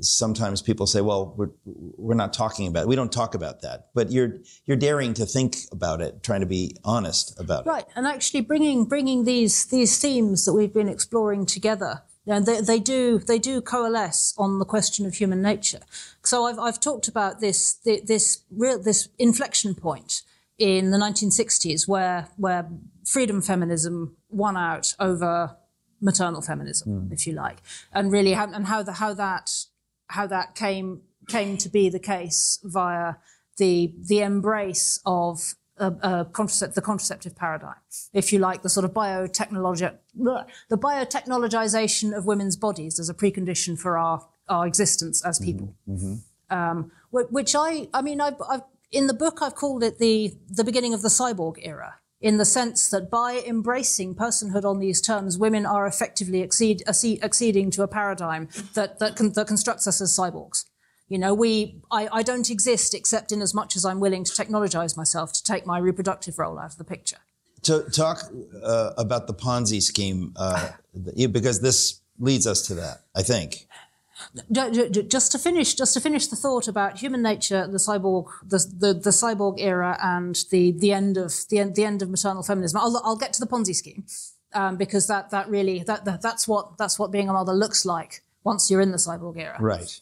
sometimes people say, "Well, we're we're not talking about. It. We don't talk about that." But you're you're daring to think about it, trying to be honest about it. Right, and actually bringing bringing these these themes that we've been exploring together, and they, they do they do coalesce on the question of human nature. So I've I've talked about this this real this inflection point in the 1960s where where freedom feminism won out over maternal feminism, hmm. if you like, and really how, and how the how that how that came came to be the case via the the embrace of a, a contracept, the contraceptive paradigm, if you like, the sort of biotechnology, the biotechnologization of women's bodies as a precondition for our our existence as people. Um, which I, I mean, I've, I've, in the book I've called it the the beginning of the cyborg era, in the sense that by embracing personhood on these terms, women are effectively accede, acceding to a paradigm that that, con, that constructs us as cyborgs. You know, we I, I don't exist except in as much as I'm willing to technologize myself to take my reproductive role out of the picture. To talk uh, about the Ponzi scheme, uh, because this leads us to that. I think. Ju- ju- ju- just to finish, just to finish the thought about human nature, the cyborg, the the, the cyborg era, and the the end of the end the end of maternal feminism. I'll I'll get to the Ponzi scheme um, because that that really that, that that's what that's what being a mother looks like once you're in the cyborg era. Right.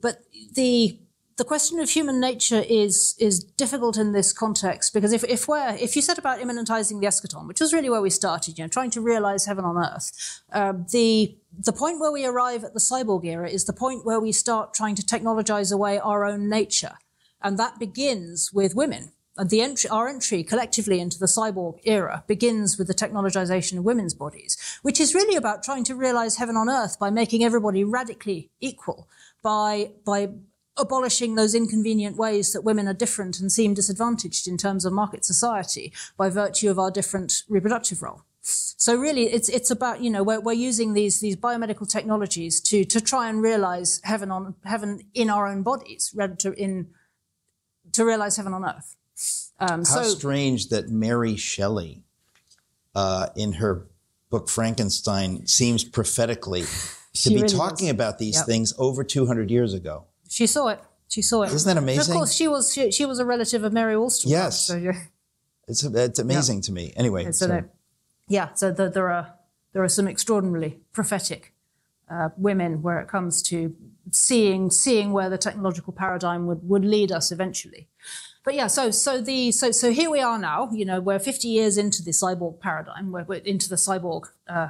But the the question of human nature is is difficult in this context because if, if we're if you said about immanentizing the eschaton, which was really where we started, you know, trying to realize heaven on earth, um, the the point where we arrive at the cyborg era is the point where we start trying to technologize away our own nature, and that begins with women. The entry, our entry collectively into the cyborg era begins with the technologization of women's bodies, which is really about trying to realize heaven on earth by making everybody radically equal, by, by abolishing those inconvenient ways that women are different and seem disadvantaged in terms of market society by virtue of our different reproductive role. So really, it's it's about you know we're, we're using these these biomedical technologies to to try and realize heaven on heaven in our own bodies, rather to in to realize heaven on earth. Um, How so, strange that Mary Shelley, uh, in her book Frankenstein, seems prophetically to be really talking about these yep. things over 200 years ago. She saw it. She saw it. Isn't that amazing? And of course, she was she, she, was a relative of Mary Wollstonecraft. Yes. So yeah. It's it's amazing yeah. to me. Anyway, so, so. yeah. So the, there are there are some extraordinarily prophetic uh, women where it comes to seeing seeing where the technological paradigm would, would lead us eventually. But yeah, so so the so so here we are now. You know, we're 50 years into the cyborg paradigm. We're, we're into the cyborg uh,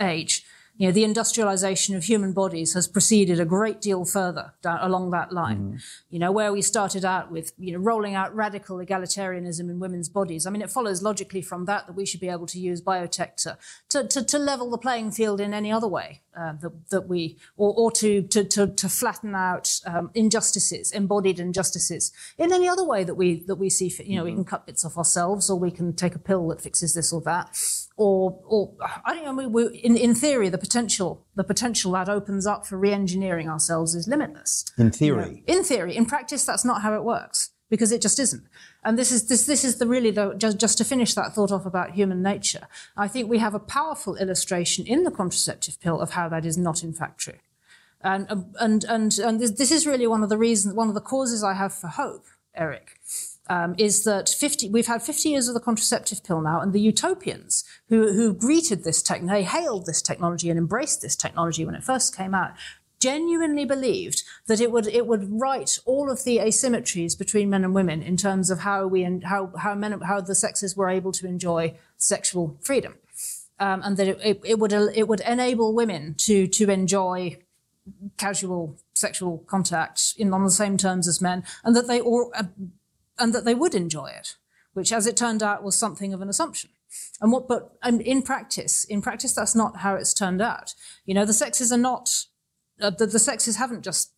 age you know, the industrialization of human bodies has proceeded a great deal further down, along that line. Mm-hmm. You know, where we started out with, you know, rolling out radical egalitarianism in women's bodies. I mean, it follows logically from that that we should be able to use biotech to, to, to, to level the playing field in any other way uh, that, that we, or, or to, to, to, to flatten out um, injustices, embodied injustices in any other way that we, that we see fit. You know, mm-hmm. we can cut bits off ourselves or we can take a pill that fixes this or that or, or I don't know. We, in, in theory, the potential, the potential that opens up for re-engineering ourselves is limitless. In theory, you know, in theory, in practice, that's not how it works because it just isn't. And this is this this is the really the just, just to finish that thought off about human nature. I think we have a powerful illustration in the contraceptive pill of how that is not in fact true. And and and and this, this is really one of the reasons, one of the causes I have for hope, Eric, um, is that 50, we've had 50 years of the contraceptive pill now, and the utopians who, who greeted this tech, they hailed this technology and embraced this technology when it first came out, genuinely believed that it would it would right all of the asymmetries between men and women in terms of how we and how how men how the sexes were able to enjoy sexual freedom, um, and that it, it, it would it would enable women to to enjoy casual sexual contact in on the same terms as men, and that they all uh, and that they would enjoy it, which, as it turned out, was something of an assumption. And what, but in practice, in practice, that's not how it's turned out. You know, the sexes are not, uh, the, the sexes haven't just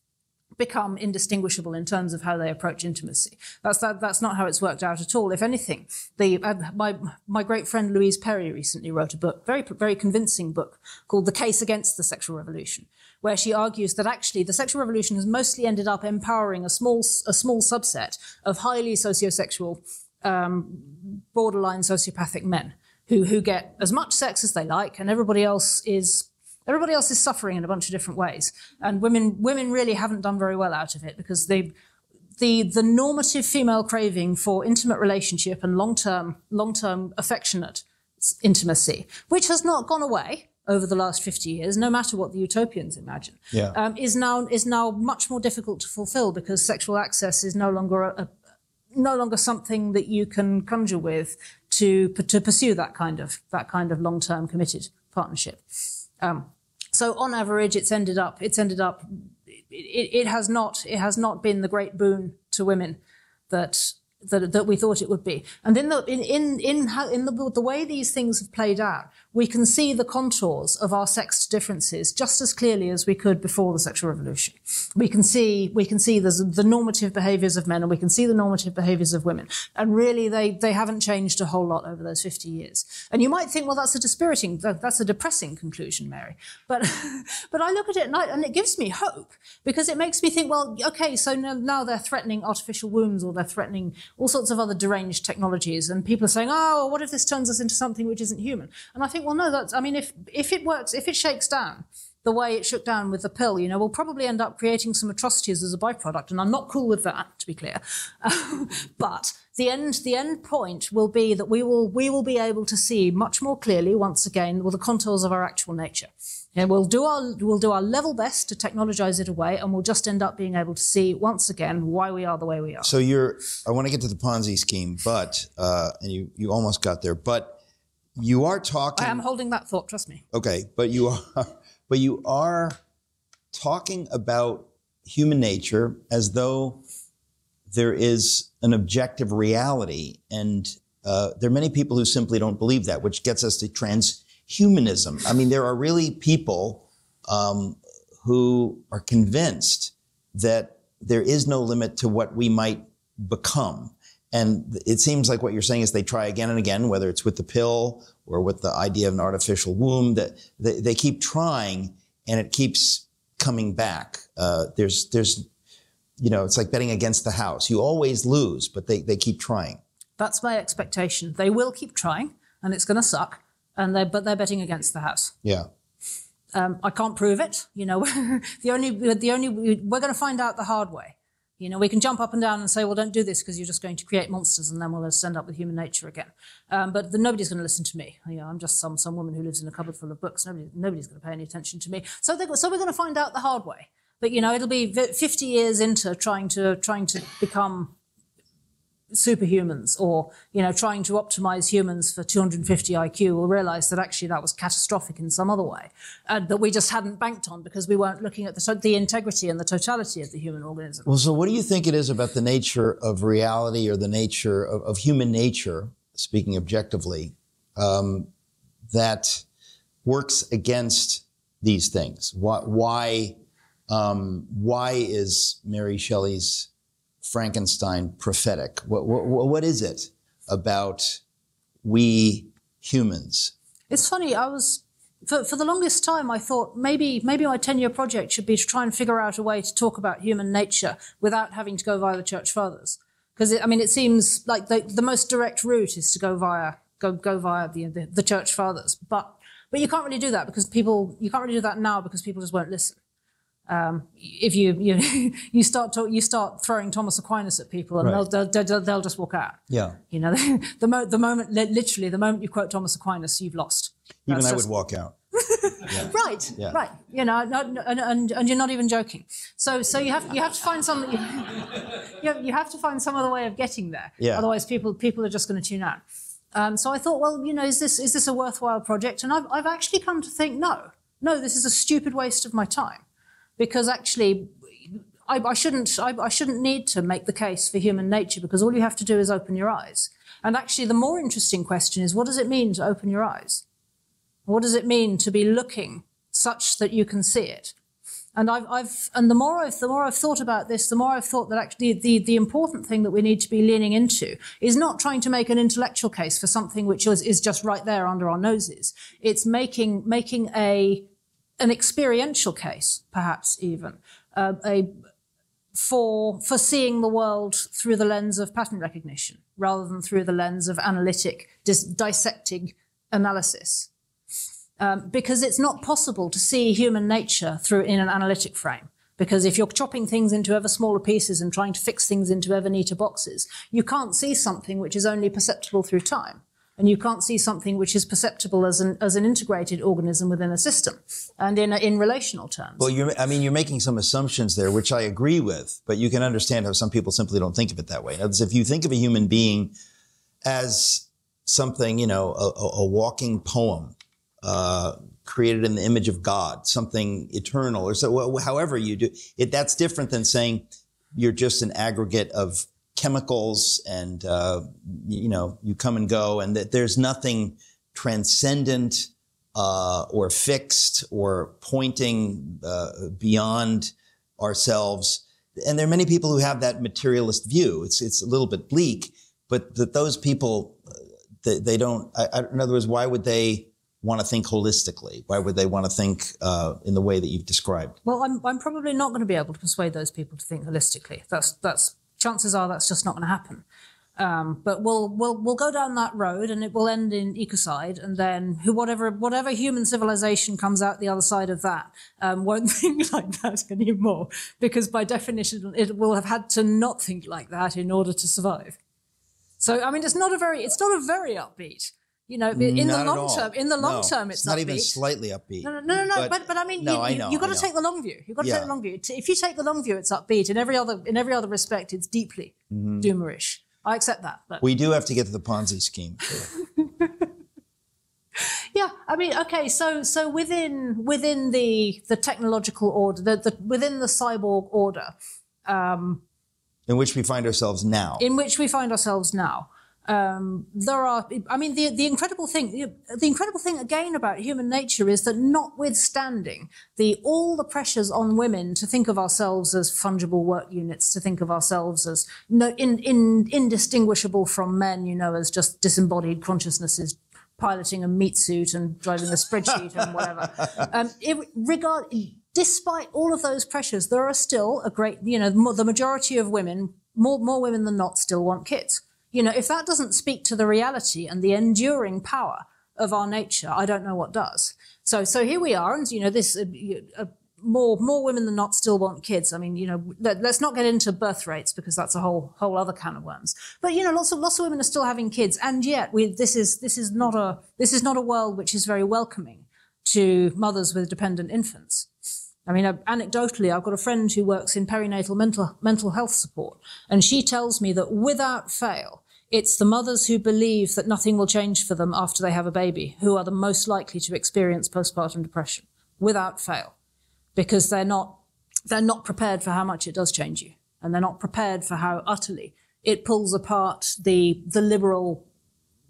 become indistinguishable in terms of how they approach intimacy. That's that, that's not how it's worked out at all. If anything, the uh, my my great friend Louise Perry recently wrote a book, very very convincing book called "The Case Against the Sexual Revolution," where she argues that actually the sexual revolution has mostly ended up empowering a small a small subset of highly sociosexual, um, borderline sociopathic men who who get as much sex as they like, and everybody else is Everybody else is suffering in a bunch of different ways, and women women really haven't done very well out of it because they the the normative female craving for intimate relationship and long term long term affectionate intimacy, which has not gone away over the last 50 years, no matter what the utopians imagine, yeah. um, is now is now much more difficult to fulfill because sexual access is no longer a, a, no longer something that you can conjure with to to pursue that kind of that kind of long term committed partnership. Um, so on average, it's ended up, it's ended up, it, it, has not, it has not been the great boon to women that that, that we thought it would be. And in the in in in, how, in the, the way these things have played out, we can see the contours of our sex differences just as clearly as we could before the sexual revolution. We can see we can see the, the normative behaviours of men and we can see the normative behaviours of women. And really, they they haven't changed a whole lot over those fifty years. And you might think, well, that's a dispiriting, that's a depressing conclusion, Mary. But but I look at it and, I, and it gives me hope because it makes me think, well, okay, so now, now they're threatening artificial wombs or they're threatening all sorts of other deranged technologies. And people are saying, oh, what if this turns us into something which isn't human? And I think, well, no, that's, I mean, if, if it works, if it shakes down, the way it shook down with the pill, you know, we'll probably end up creating some atrocities as a byproduct, and I'm not cool with that, to be clear. but the end, the end point will be that we will, we will be able to see much more clearly, once again, well, the contours of our actual nature. And we'll do our we'll do our level best to technologize it away, and we'll just end up being able to see once again why we are the way we are. So you're. I want to get to the Ponzi scheme, but uh, and you you almost got there, but you are talking. I am holding that thought. Trust me. Okay, but you are, but you are talking about human nature as though there is an objective reality. And uh, there are many people who simply don't believe that, which gets us to transhumanism. I mean, there are really people um, who are convinced that there is no limit to what we might become. And it seems like what you're saying is they try again and again, whether it's with the pill or with the idea of an artificial womb, that they, they keep trying and it keeps coming back. Uh, there's, there's, you know, it's like betting against the house. You always lose, but they, they keep trying. That's my expectation. They will keep trying, and it's going to suck. And they but they're betting against the house. Yeah. Um, I can't prove it. You know, the only the only we're going to find out the hard way. You know, we can jump up and down and say, well, don't do this because you're just going to create monsters and then we'll just end up with human nature again. Um, but the, nobody's going to listen to me. You know, I'm just some, some woman who lives in a cupboard full of books. Nobody, nobody's going to pay any attention to me. So, they, so we're going to find out the hard way. But, you know, it'll be 50 years into trying to, trying to become superhumans or you know trying to optimize humans for 250 IQ will realize that actually that was catastrophic in some other way and that we just hadn't banked on because we weren't looking at the, the integrity and the totality of the human organism. Well, so what do you think it is about the nature of reality or the nature of, of human nature, speaking objectively, um, that works against these things? Why, why, um, why is Mary Shelley's Frankenstein prophetic? What, what, what is it about we humans? It's funny. I was for, for the longest time, I thought maybe maybe my ten year project should be to try and figure out a way to talk about human nature without having to go via the church fathers. Because I mean, it seems like the, the most direct route is to go via go go via the, the the church fathers, but but you can't really do that because people you can't really do that now because people just won't listen. Um, if you you you start to, you start throwing Thomas Aquinas at people, and right. they'll, they'll, they'll just walk out. Yeah, you know the mo- the moment literally the moment you quote Thomas Aquinas, you've lost. Even That's I just, would walk out. yeah. Right, yeah. right. You know, and, and, and, you're not even joking. So so you have you have to find some you, you have to find some other way of getting there. Yeah. Otherwise, people people are just going to tune out. Um, so I thought, well, you know, is this is this a worthwhile project? And I've I've actually come to think, no, no, this is a stupid waste of my time because actually I, I shouldn't I, I, shouldn't need to make the case for human nature because all you have to do is open your eyes. And actually, the more interesting question is what does it mean to open your eyes? What does it mean to be looking such that you can see it? And I've, I've and the more I've the more I've thought about this, the more I've thought that actually the, the important thing that we need to be leaning into is not trying to make an intellectual case for something which is, is just right there under our noses. It's making making a an experiential case, perhaps even, uh, a, for, for seeing the world through the lens of pattern recognition rather than through the lens of analytic, dis- dissecting analysis. Um, because it's not possible to see human nature through in an analytic frame. Because if you're chopping things into ever smaller pieces and trying to fix things into ever neater boxes, you can't see something which is only perceptible through time and you can't see something which is perceptible as an as an integrated organism within a system and in in relational terms. Well, you I mean, you're making some assumptions there, which I agree with, but you can understand how some people simply don't think of it that way. As if you think of a human being as something, you know, a, a walking poem. Uh, created in the image of God, something eternal, or so. However you do it, that's different than saying you're just an aggregate of chemicals and uh, you know you come and go and that there's nothing transcendent uh, or fixed or pointing uh, beyond ourselves and there are many people who have that materialist view it's it's a little bit bleak but that those people uh, they, they don't I, I, in other words why would they want to think holistically? Why would they want to think uh, in the way that you've described? Well, I'm, I'm probably not going to be able to persuade those people to think holistically. That's that's chances are that's just not going to happen. Um, but we'll we'll we'll go down that road, and it will end in ecocide, and then who whatever whatever human civilization comes out the other side of that um, won't think like that anymore, because by definition it will have had to not think like that in order to survive. So I mean, it's not a very it's not a very upbeat you know, in not the long term, in the long no, term, it's, it's not upbeat. even slightly upbeat. No, no, no, no. But, but, but I mean, no, you, you, have got to take the long view. You've got to yeah. take the long view. If you take the long view, it's upbeat. In every other, in every other respect, it's deeply mm-hmm. doomerish. I accept that. But. We do have to get to the Ponzi scheme. yeah, I mean, okay. So, so within within the the technological order, the, the within the cyborg order, um, in which we find ourselves now. in which we find ourselves now. Um, there are, I mean, the the incredible thing, the incredible thing again about human nature is that, notwithstanding the all the pressures on women to think of ourselves as fungible work units, to think of ourselves as no, in, in, indistinguishable from men, you know, as just disembodied consciousnesses piloting a meat suit and driving a spreadsheet and whatever. Um, it, regard, despite all of those pressures, there are still a great, you know, the majority of women, more more women than not, still want kids. You know, if that doesn't speak to the reality and the enduring power of our nature, I don't know what does. So, so here we are, and you know, this uh, uh, more more women than not still want kids. I mean, you know, let, us not get into birth rates because that's a whole whole other can of worms. But you know, lots of lots of women are still having kids, and yet we this is this is not a this is not a world which is very welcoming to mothers with dependent infants. I mean, uh, anecdotally, I've got a friend who works in perinatal mental, mental health support, and she tells me that without fail, it's the mothers who believe that nothing will change for them after they have a baby who are the most likely to experience postpartum depression, without fail, because they're not, they're not prepared for how much it does change you, and they're not prepared for how utterly it pulls apart the, the liberal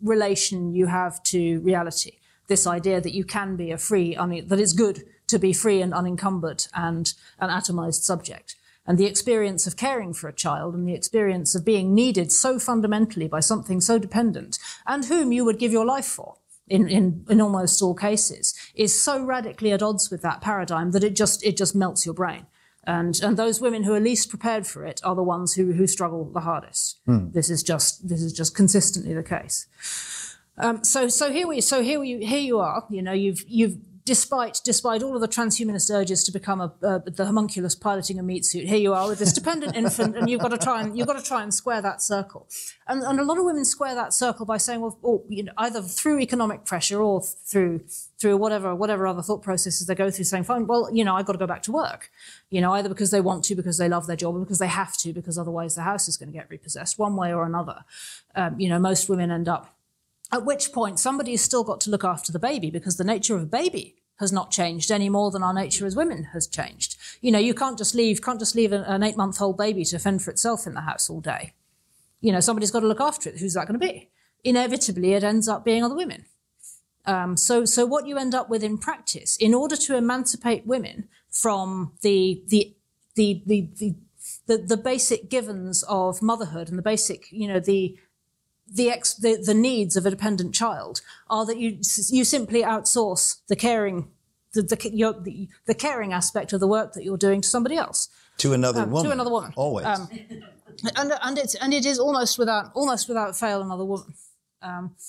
relation you have to reality. This idea that you can be a free, I mean, that it's good to be free and unencumbered and an atomized subject. And the experience of caring for a child and the experience of being needed so fundamentally by something so dependent and whom you would give your life for in, in, in almost all cases is so radically at odds with that paradigm that it just, it just melts your brain. And, and those women who are least prepared for it are the ones who, who struggle the hardest. This is just, this is just consistently the case. Um, so, so here we, so here we, here you are. You know, you've, you've despite despite all of the transhumanist urges to become a, uh, the homunculus piloting a meat suit, here you are with this dependent infant, and you've got to try and you've got to try and square that circle. And, and a lot of women square that circle by saying, well, or, you know, either through economic pressure or through through whatever whatever other thought processes they go through, saying, fine, well, you know, I've got to go back to work. You know, either because they want to, because they love their job, or because they have to, because otherwise the house is going to get repossessed, one way or another. Um, you know, most women end up at which point somebody has still got to look after the baby because the nature of a baby has not changed any more than our nature as women has changed. You know, you can't just leave, can't just leave an, eight month old baby to fend for itself in the house all day. You know, somebody's got to look after it. Who's that going to be? Inevitably, it ends up being other women. Um, so, so what you end up with in practice, in order to emancipate women from the the the the the, the, the basic givens of motherhood and the basic, you know, the the, ex, the the needs of a dependent child are that you you simply outsource the caring the the, your, the the caring aspect of the work that you're doing to somebody else to another woman. Um, to another woman Always. Um, and and it's and it is almost without almost without fail another woman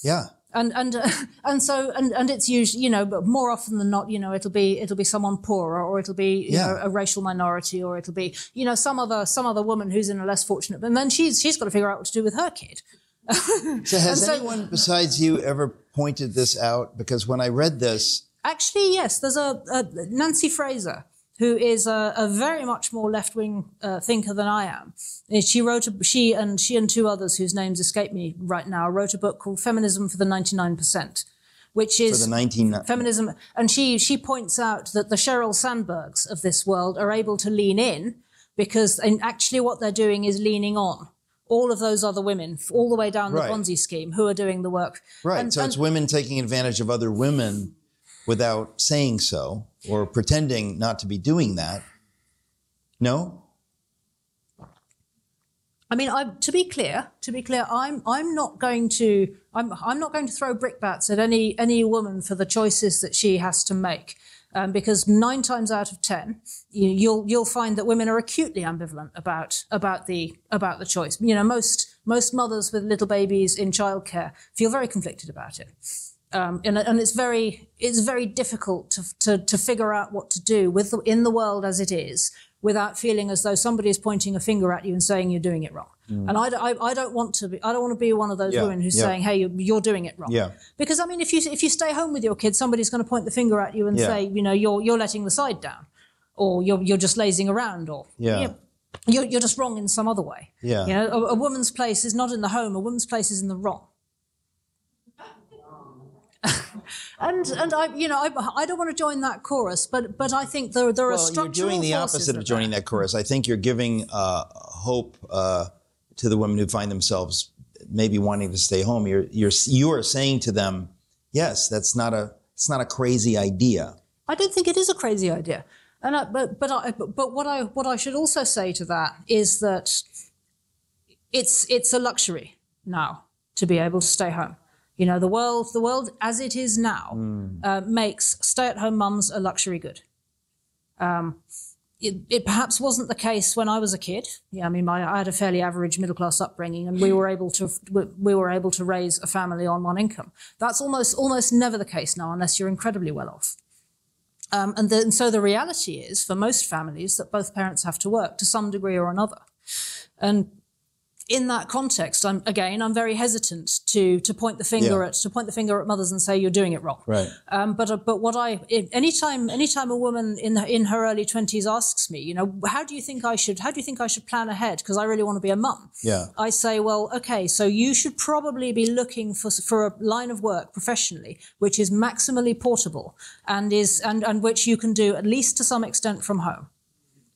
yeah. and and uh, and so and and it's usually you know but more often than not you know it'll be it'll be someone poorer or it'll be you Yeah. know a racial minority or it'll be you know some other some other woman who's in a less fortunate and then she's she's got to figure out what to do with her kid So has so- anyone besides you ever pointed this out? Because when I read this, Actually, yes. There's a, a Nancy Fraser who is a, a very much more left wing uh, thinker than I am. She wrote a, she and she and two others whose names escape me right now wrote a book called Feminism for the 99%, which for is the 19... feminism. And she she points out that the Sheryl Sandbergs of this world are able to lean in because and actually what they're doing is leaning on. All of those other women, all the way down the Right. Ponzi scheme, who are doing the work. Right. And- so and- it's women taking advantage of other women without saying so or pretending not to be doing that. No? I mean, I, to be clear, to be clear, I'm I'm not going to I'm I'm not going to throw brickbats at any any woman for the choices that she has to make, um, because nine times out of ten, you, you'll you'll find that women are acutely ambivalent about about the about the choice. You know, most most mothers with little babies in childcare feel very conflicted about it. Um, and, and it's very it's very difficult to, to, to figure out what to do with the, in the world as it is without feeling as though somebody is pointing a finger at you and saying you're doing it wrong. Mm. And I, don't- I, I don't want to be I don't want to be one of those Yeah, women who's yeah. saying hey you're, you're doing it wrong. Yeah. Because I mean if you if you stay home with your kids somebody's going to point the finger at you and Yeah. say you know you're you're letting the side down or you're you're just lazing around or Yeah. you know, you're, you're just wrong in some other way. Yeah. You know, a, a woman's place is not in the home. A woman's place is in the wrong. and and I, you know, I, I don't want to join that chorus, but but I think there there are structural you're doing the opposite of joining that chorus. I think you're giving uh, hope uh, to the women who find themselves maybe wanting to stay home. You're you're you are saying to them, yes, that's not a it's not a crazy idea. I don't think it is a crazy idea. And I, but but I, but but what I what I should also say to that is that it's it's a luxury now to be able to stay home. You know, the world the world as it is now uh, makes stay at home mums a luxury good. Um, it, it perhaps wasn't the case when I was a kid. Yeah, I mean, my, I had a fairly average middle class upbringing, and we were able to we were able to raise a family on one income. That's almost almost never the case now, unless you're incredibly well off. Um, and, the, and so the reality is, for most families, that both parents have to work to some degree or another. And in that context, I'm again, I'm very hesitant to to point the finger Yeah. at to point the finger at mothers and say you're doing it wrong. Right. Um, but uh, but what I anytime anytime a woman in in her early twenties asks me, you know, how do you think I should how do you think I should plan ahead because I really want to be a mum? Yeah. I say, well, okay, so you should probably be looking for for a line of work professionally which is maximally portable and is and and which you can do at least to some extent from home.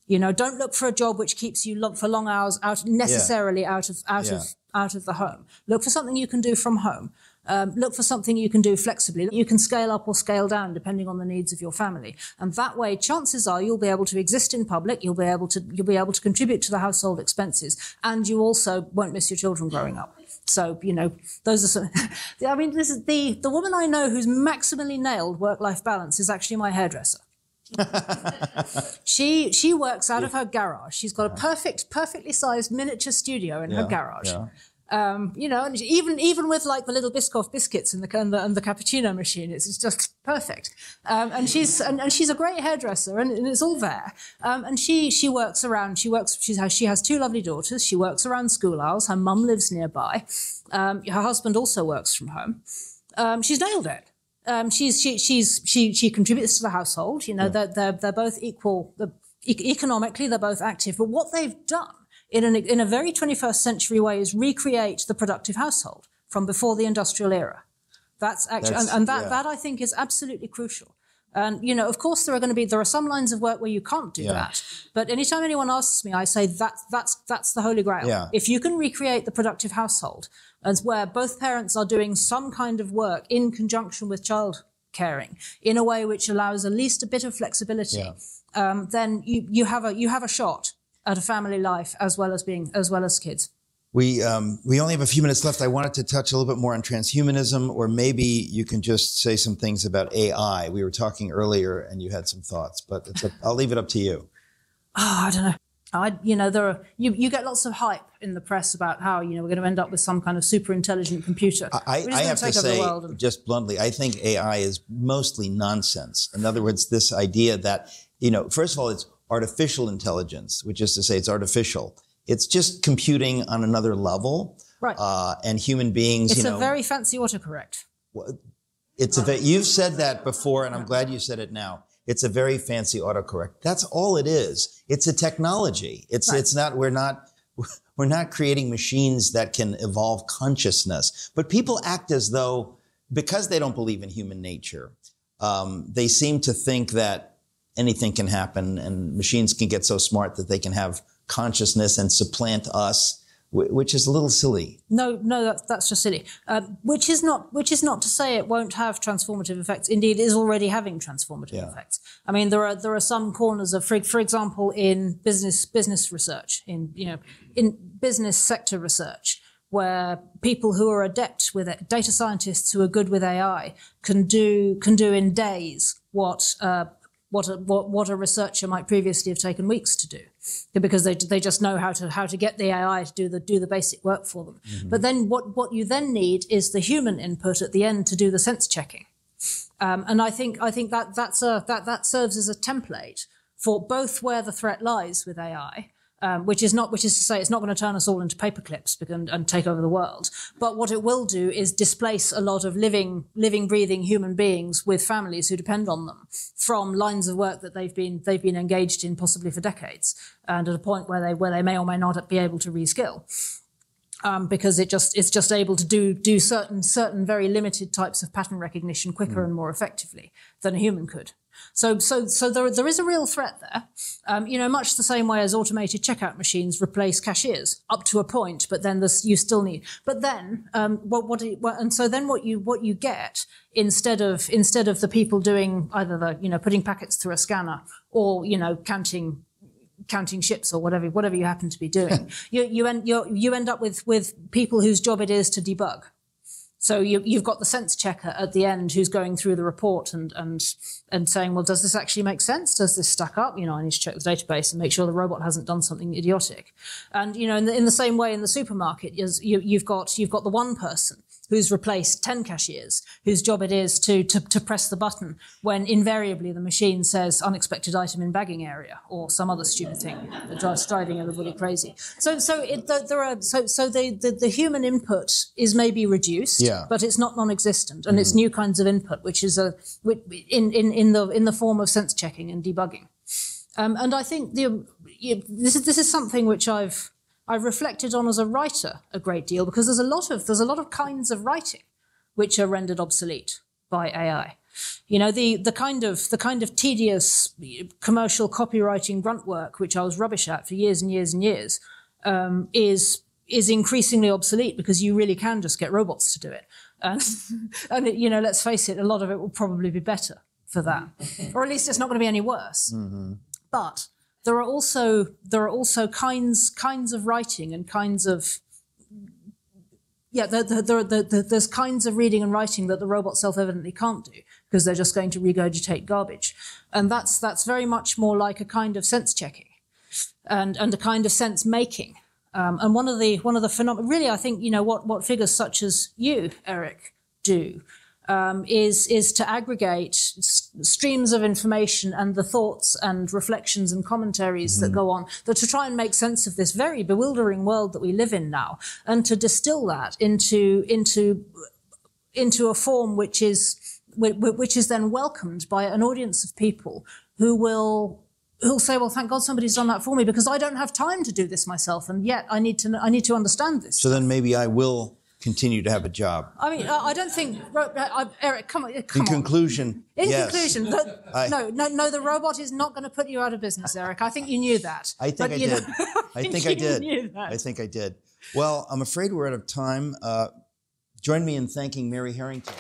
You know, don't look for a job which keeps you for long hours out necessarily out of out Yeah. of out of the home. Look for something you can do from home. Um, look for something you can do flexibly. You can scale up or scale down depending on the needs of your family, and that way, chances are you'll be able to exist in public. You'll be able to you'll be able to contribute to the household expenses, and you also won't miss your children growing up. So you know, those are some. I mean, this is the the woman I know who's maximally nailed work life balance is actually my hairdresser. She she works out of her garage. She's got a perfect, perfectly sized miniature studio in her garage. yeah. Um, you know, and even even with like the little Biscoff biscuits and the and the, and the cappuccino machine, it's, it's just perfect. Um, and she's and, and she's a great hairdresser, and, and it's all there. Um, and she she works around. She works. She has she has two lovely daughters. She works around school hours. Her mum lives nearby. Um, her husband also works from home. Um, she's nailed it. Um, she's she she's she she contributes to the household. You know, they're, they're they're both equal. The, economically, they're both active. But what they've done in an in a very 21st century way is recreate the productive household from before the industrial era. That's actually That's- and, and that yeah. that I think is absolutely crucial. And you know, of course, there are going to be there are some lines of work where you can't do Yeah. that. But anytime anyone asks me, I say that that's that's the holy grail. Yeah. If you can recreate the productive household, as where both parents are doing some kind of work in conjunction with child caring in a way which allows at least a bit of flexibility, Yeah. um, then you, you have a you have a shot at a family life as well as being as well as kids. We um, we only have a few minutes left. I wanted to touch a little bit more on transhumanism, or maybe you can just say some things about AI. We were talking earlier, and you had some thoughts, but I'll leave it up to you. Oh, I don't know. I, you know, there are you, you get lots of hype in the press about how you know we're going to end up with some kind of super intelligent computer. I, I have to take over the say, and- just bluntly, I think AI is mostly nonsense. In other words, this idea that, you know, first of all, it's artificial intelligence, which is to say it's artificial. It's just computing on another level. Right. Uh, and human beings, it's you know, a very fancy autocorrect. it's a, ve- you've said that before, and I'm glad you said it now. It's a very fancy autocorrect. That's all it is. It's a technology. It's, Right. it's not, we're not, we're not creating machines that can evolve consciousness. But people act as though, because they don't believe in human nature, um, they seem to think that anything can happen and machines can get so smart that they can have consciousness and supplant us, which is a little silly. No, no, that's that's just silly. Um, which is not which is not to say it won't have transformative effects. Indeed, it is already having transformative Yeah. effects. I mean, there are there are some corners of, for, for example, in business business research, in you know, in business sector research, where people who are adept with it, data scientists who are good with AI, can do can do in days what. Uh, what a, what, what a researcher might previously have taken weeks to do, because they, they just know how to how to get the AI to do the do the basic work for them. But then what what you then need is the human input at the end to do the sense checking. Um, and I think I think that that's a that that serves as a template for both where the threat lies with AI, um, which is not which is to say it's not going to turn us all into paperclips and, and take over the world. But what it will do is displace a lot of living living breathing human beings with families who depend on them from lines of work that they've been they've been engaged in possibly for decades, and at a point where they where they may or may not be able to reskill. um, because it just it's just able to do do certain certain very limited types of pattern recognition quicker and more effectively than a human could. So, so, so there, there is a real threat there. Um, you know, much the same way as automated checkout machines replace cashiers up to a point, but then there's, you still need. But then, um, what, what, what, and so then what you what you get instead of instead of the people doing either the you know putting packets through a scanner or you know counting counting ships or whatever whatever you happen to be doing, you you end you you end up with with people whose job it is to debug. So you, have got the sense checker at the end who's going through the report and, and, and saying, well, does this actually make sense? Does this stack up? You know, I need to check the database and make sure the robot hasn't done something idiotic. And, you know, in the, in the same way in the supermarket, you, you've got, you've got the one person who's replaced 10 cashiers, whose job it is to, to, to, press the button when invariably the machine says unexpected item in bagging area or some other stupid thing that drives driving everybody crazy. So, so it, there are, so, so the, the, the human input is maybe reduced, yeah. but it's not non-existent. And mm. it's new kinds of input, which is a, in, in, in the, in the form of sense checking and debugging. Um, and I think the, this is, this is something which I've, I've reflected on as a writer a great deal because there's a lot of there's a lot of kinds of writing which are rendered obsolete by AI. You know, the, the kind of the kind of tedious commercial copywriting grunt work which I was rubbish at for years and years and years um, is is increasingly obsolete because you really can just get robots to do it. And, and it, you know, let's face it, a lot of it will probably be better for that, or at least it's not going to be any worse. Mm-hmm. But there are also there are also kinds kinds of writing and kinds of yeah, there, there, there, there's kinds of reading and writing that the robot self-evidently can't do because they're just going to regurgitate garbage, and that's that's very much more like a kind of sense checking, and and a kind of sense making. Um, and one of the one of the phenomena, really, I think you know what what figures such as you, Eric, do um, is is to aggregate streams of information and the thoughts and reflections and commentaries mm-hmm. that go on, that to try and make sense of this very bewildering world that we live in now, and to distill that into into into a form which is which is then welcomed by an audience of people who will who'll say, "Well, thank God somebody's done that for me because I don't have time to do this myself, and yet I need to I need to understand this." So then maybe I will continue to have a job. I mean, I don't think Eric. Come on, come In conclusion, in yes. conclusion, the, I, no, no, no. The robot is not going to put you out of business, Eric. I think you knew that. I think I did. Know, I think I did. I think I did. Well, I'm afraid we're out of time. Uh, join me in thanking Mary Harrington.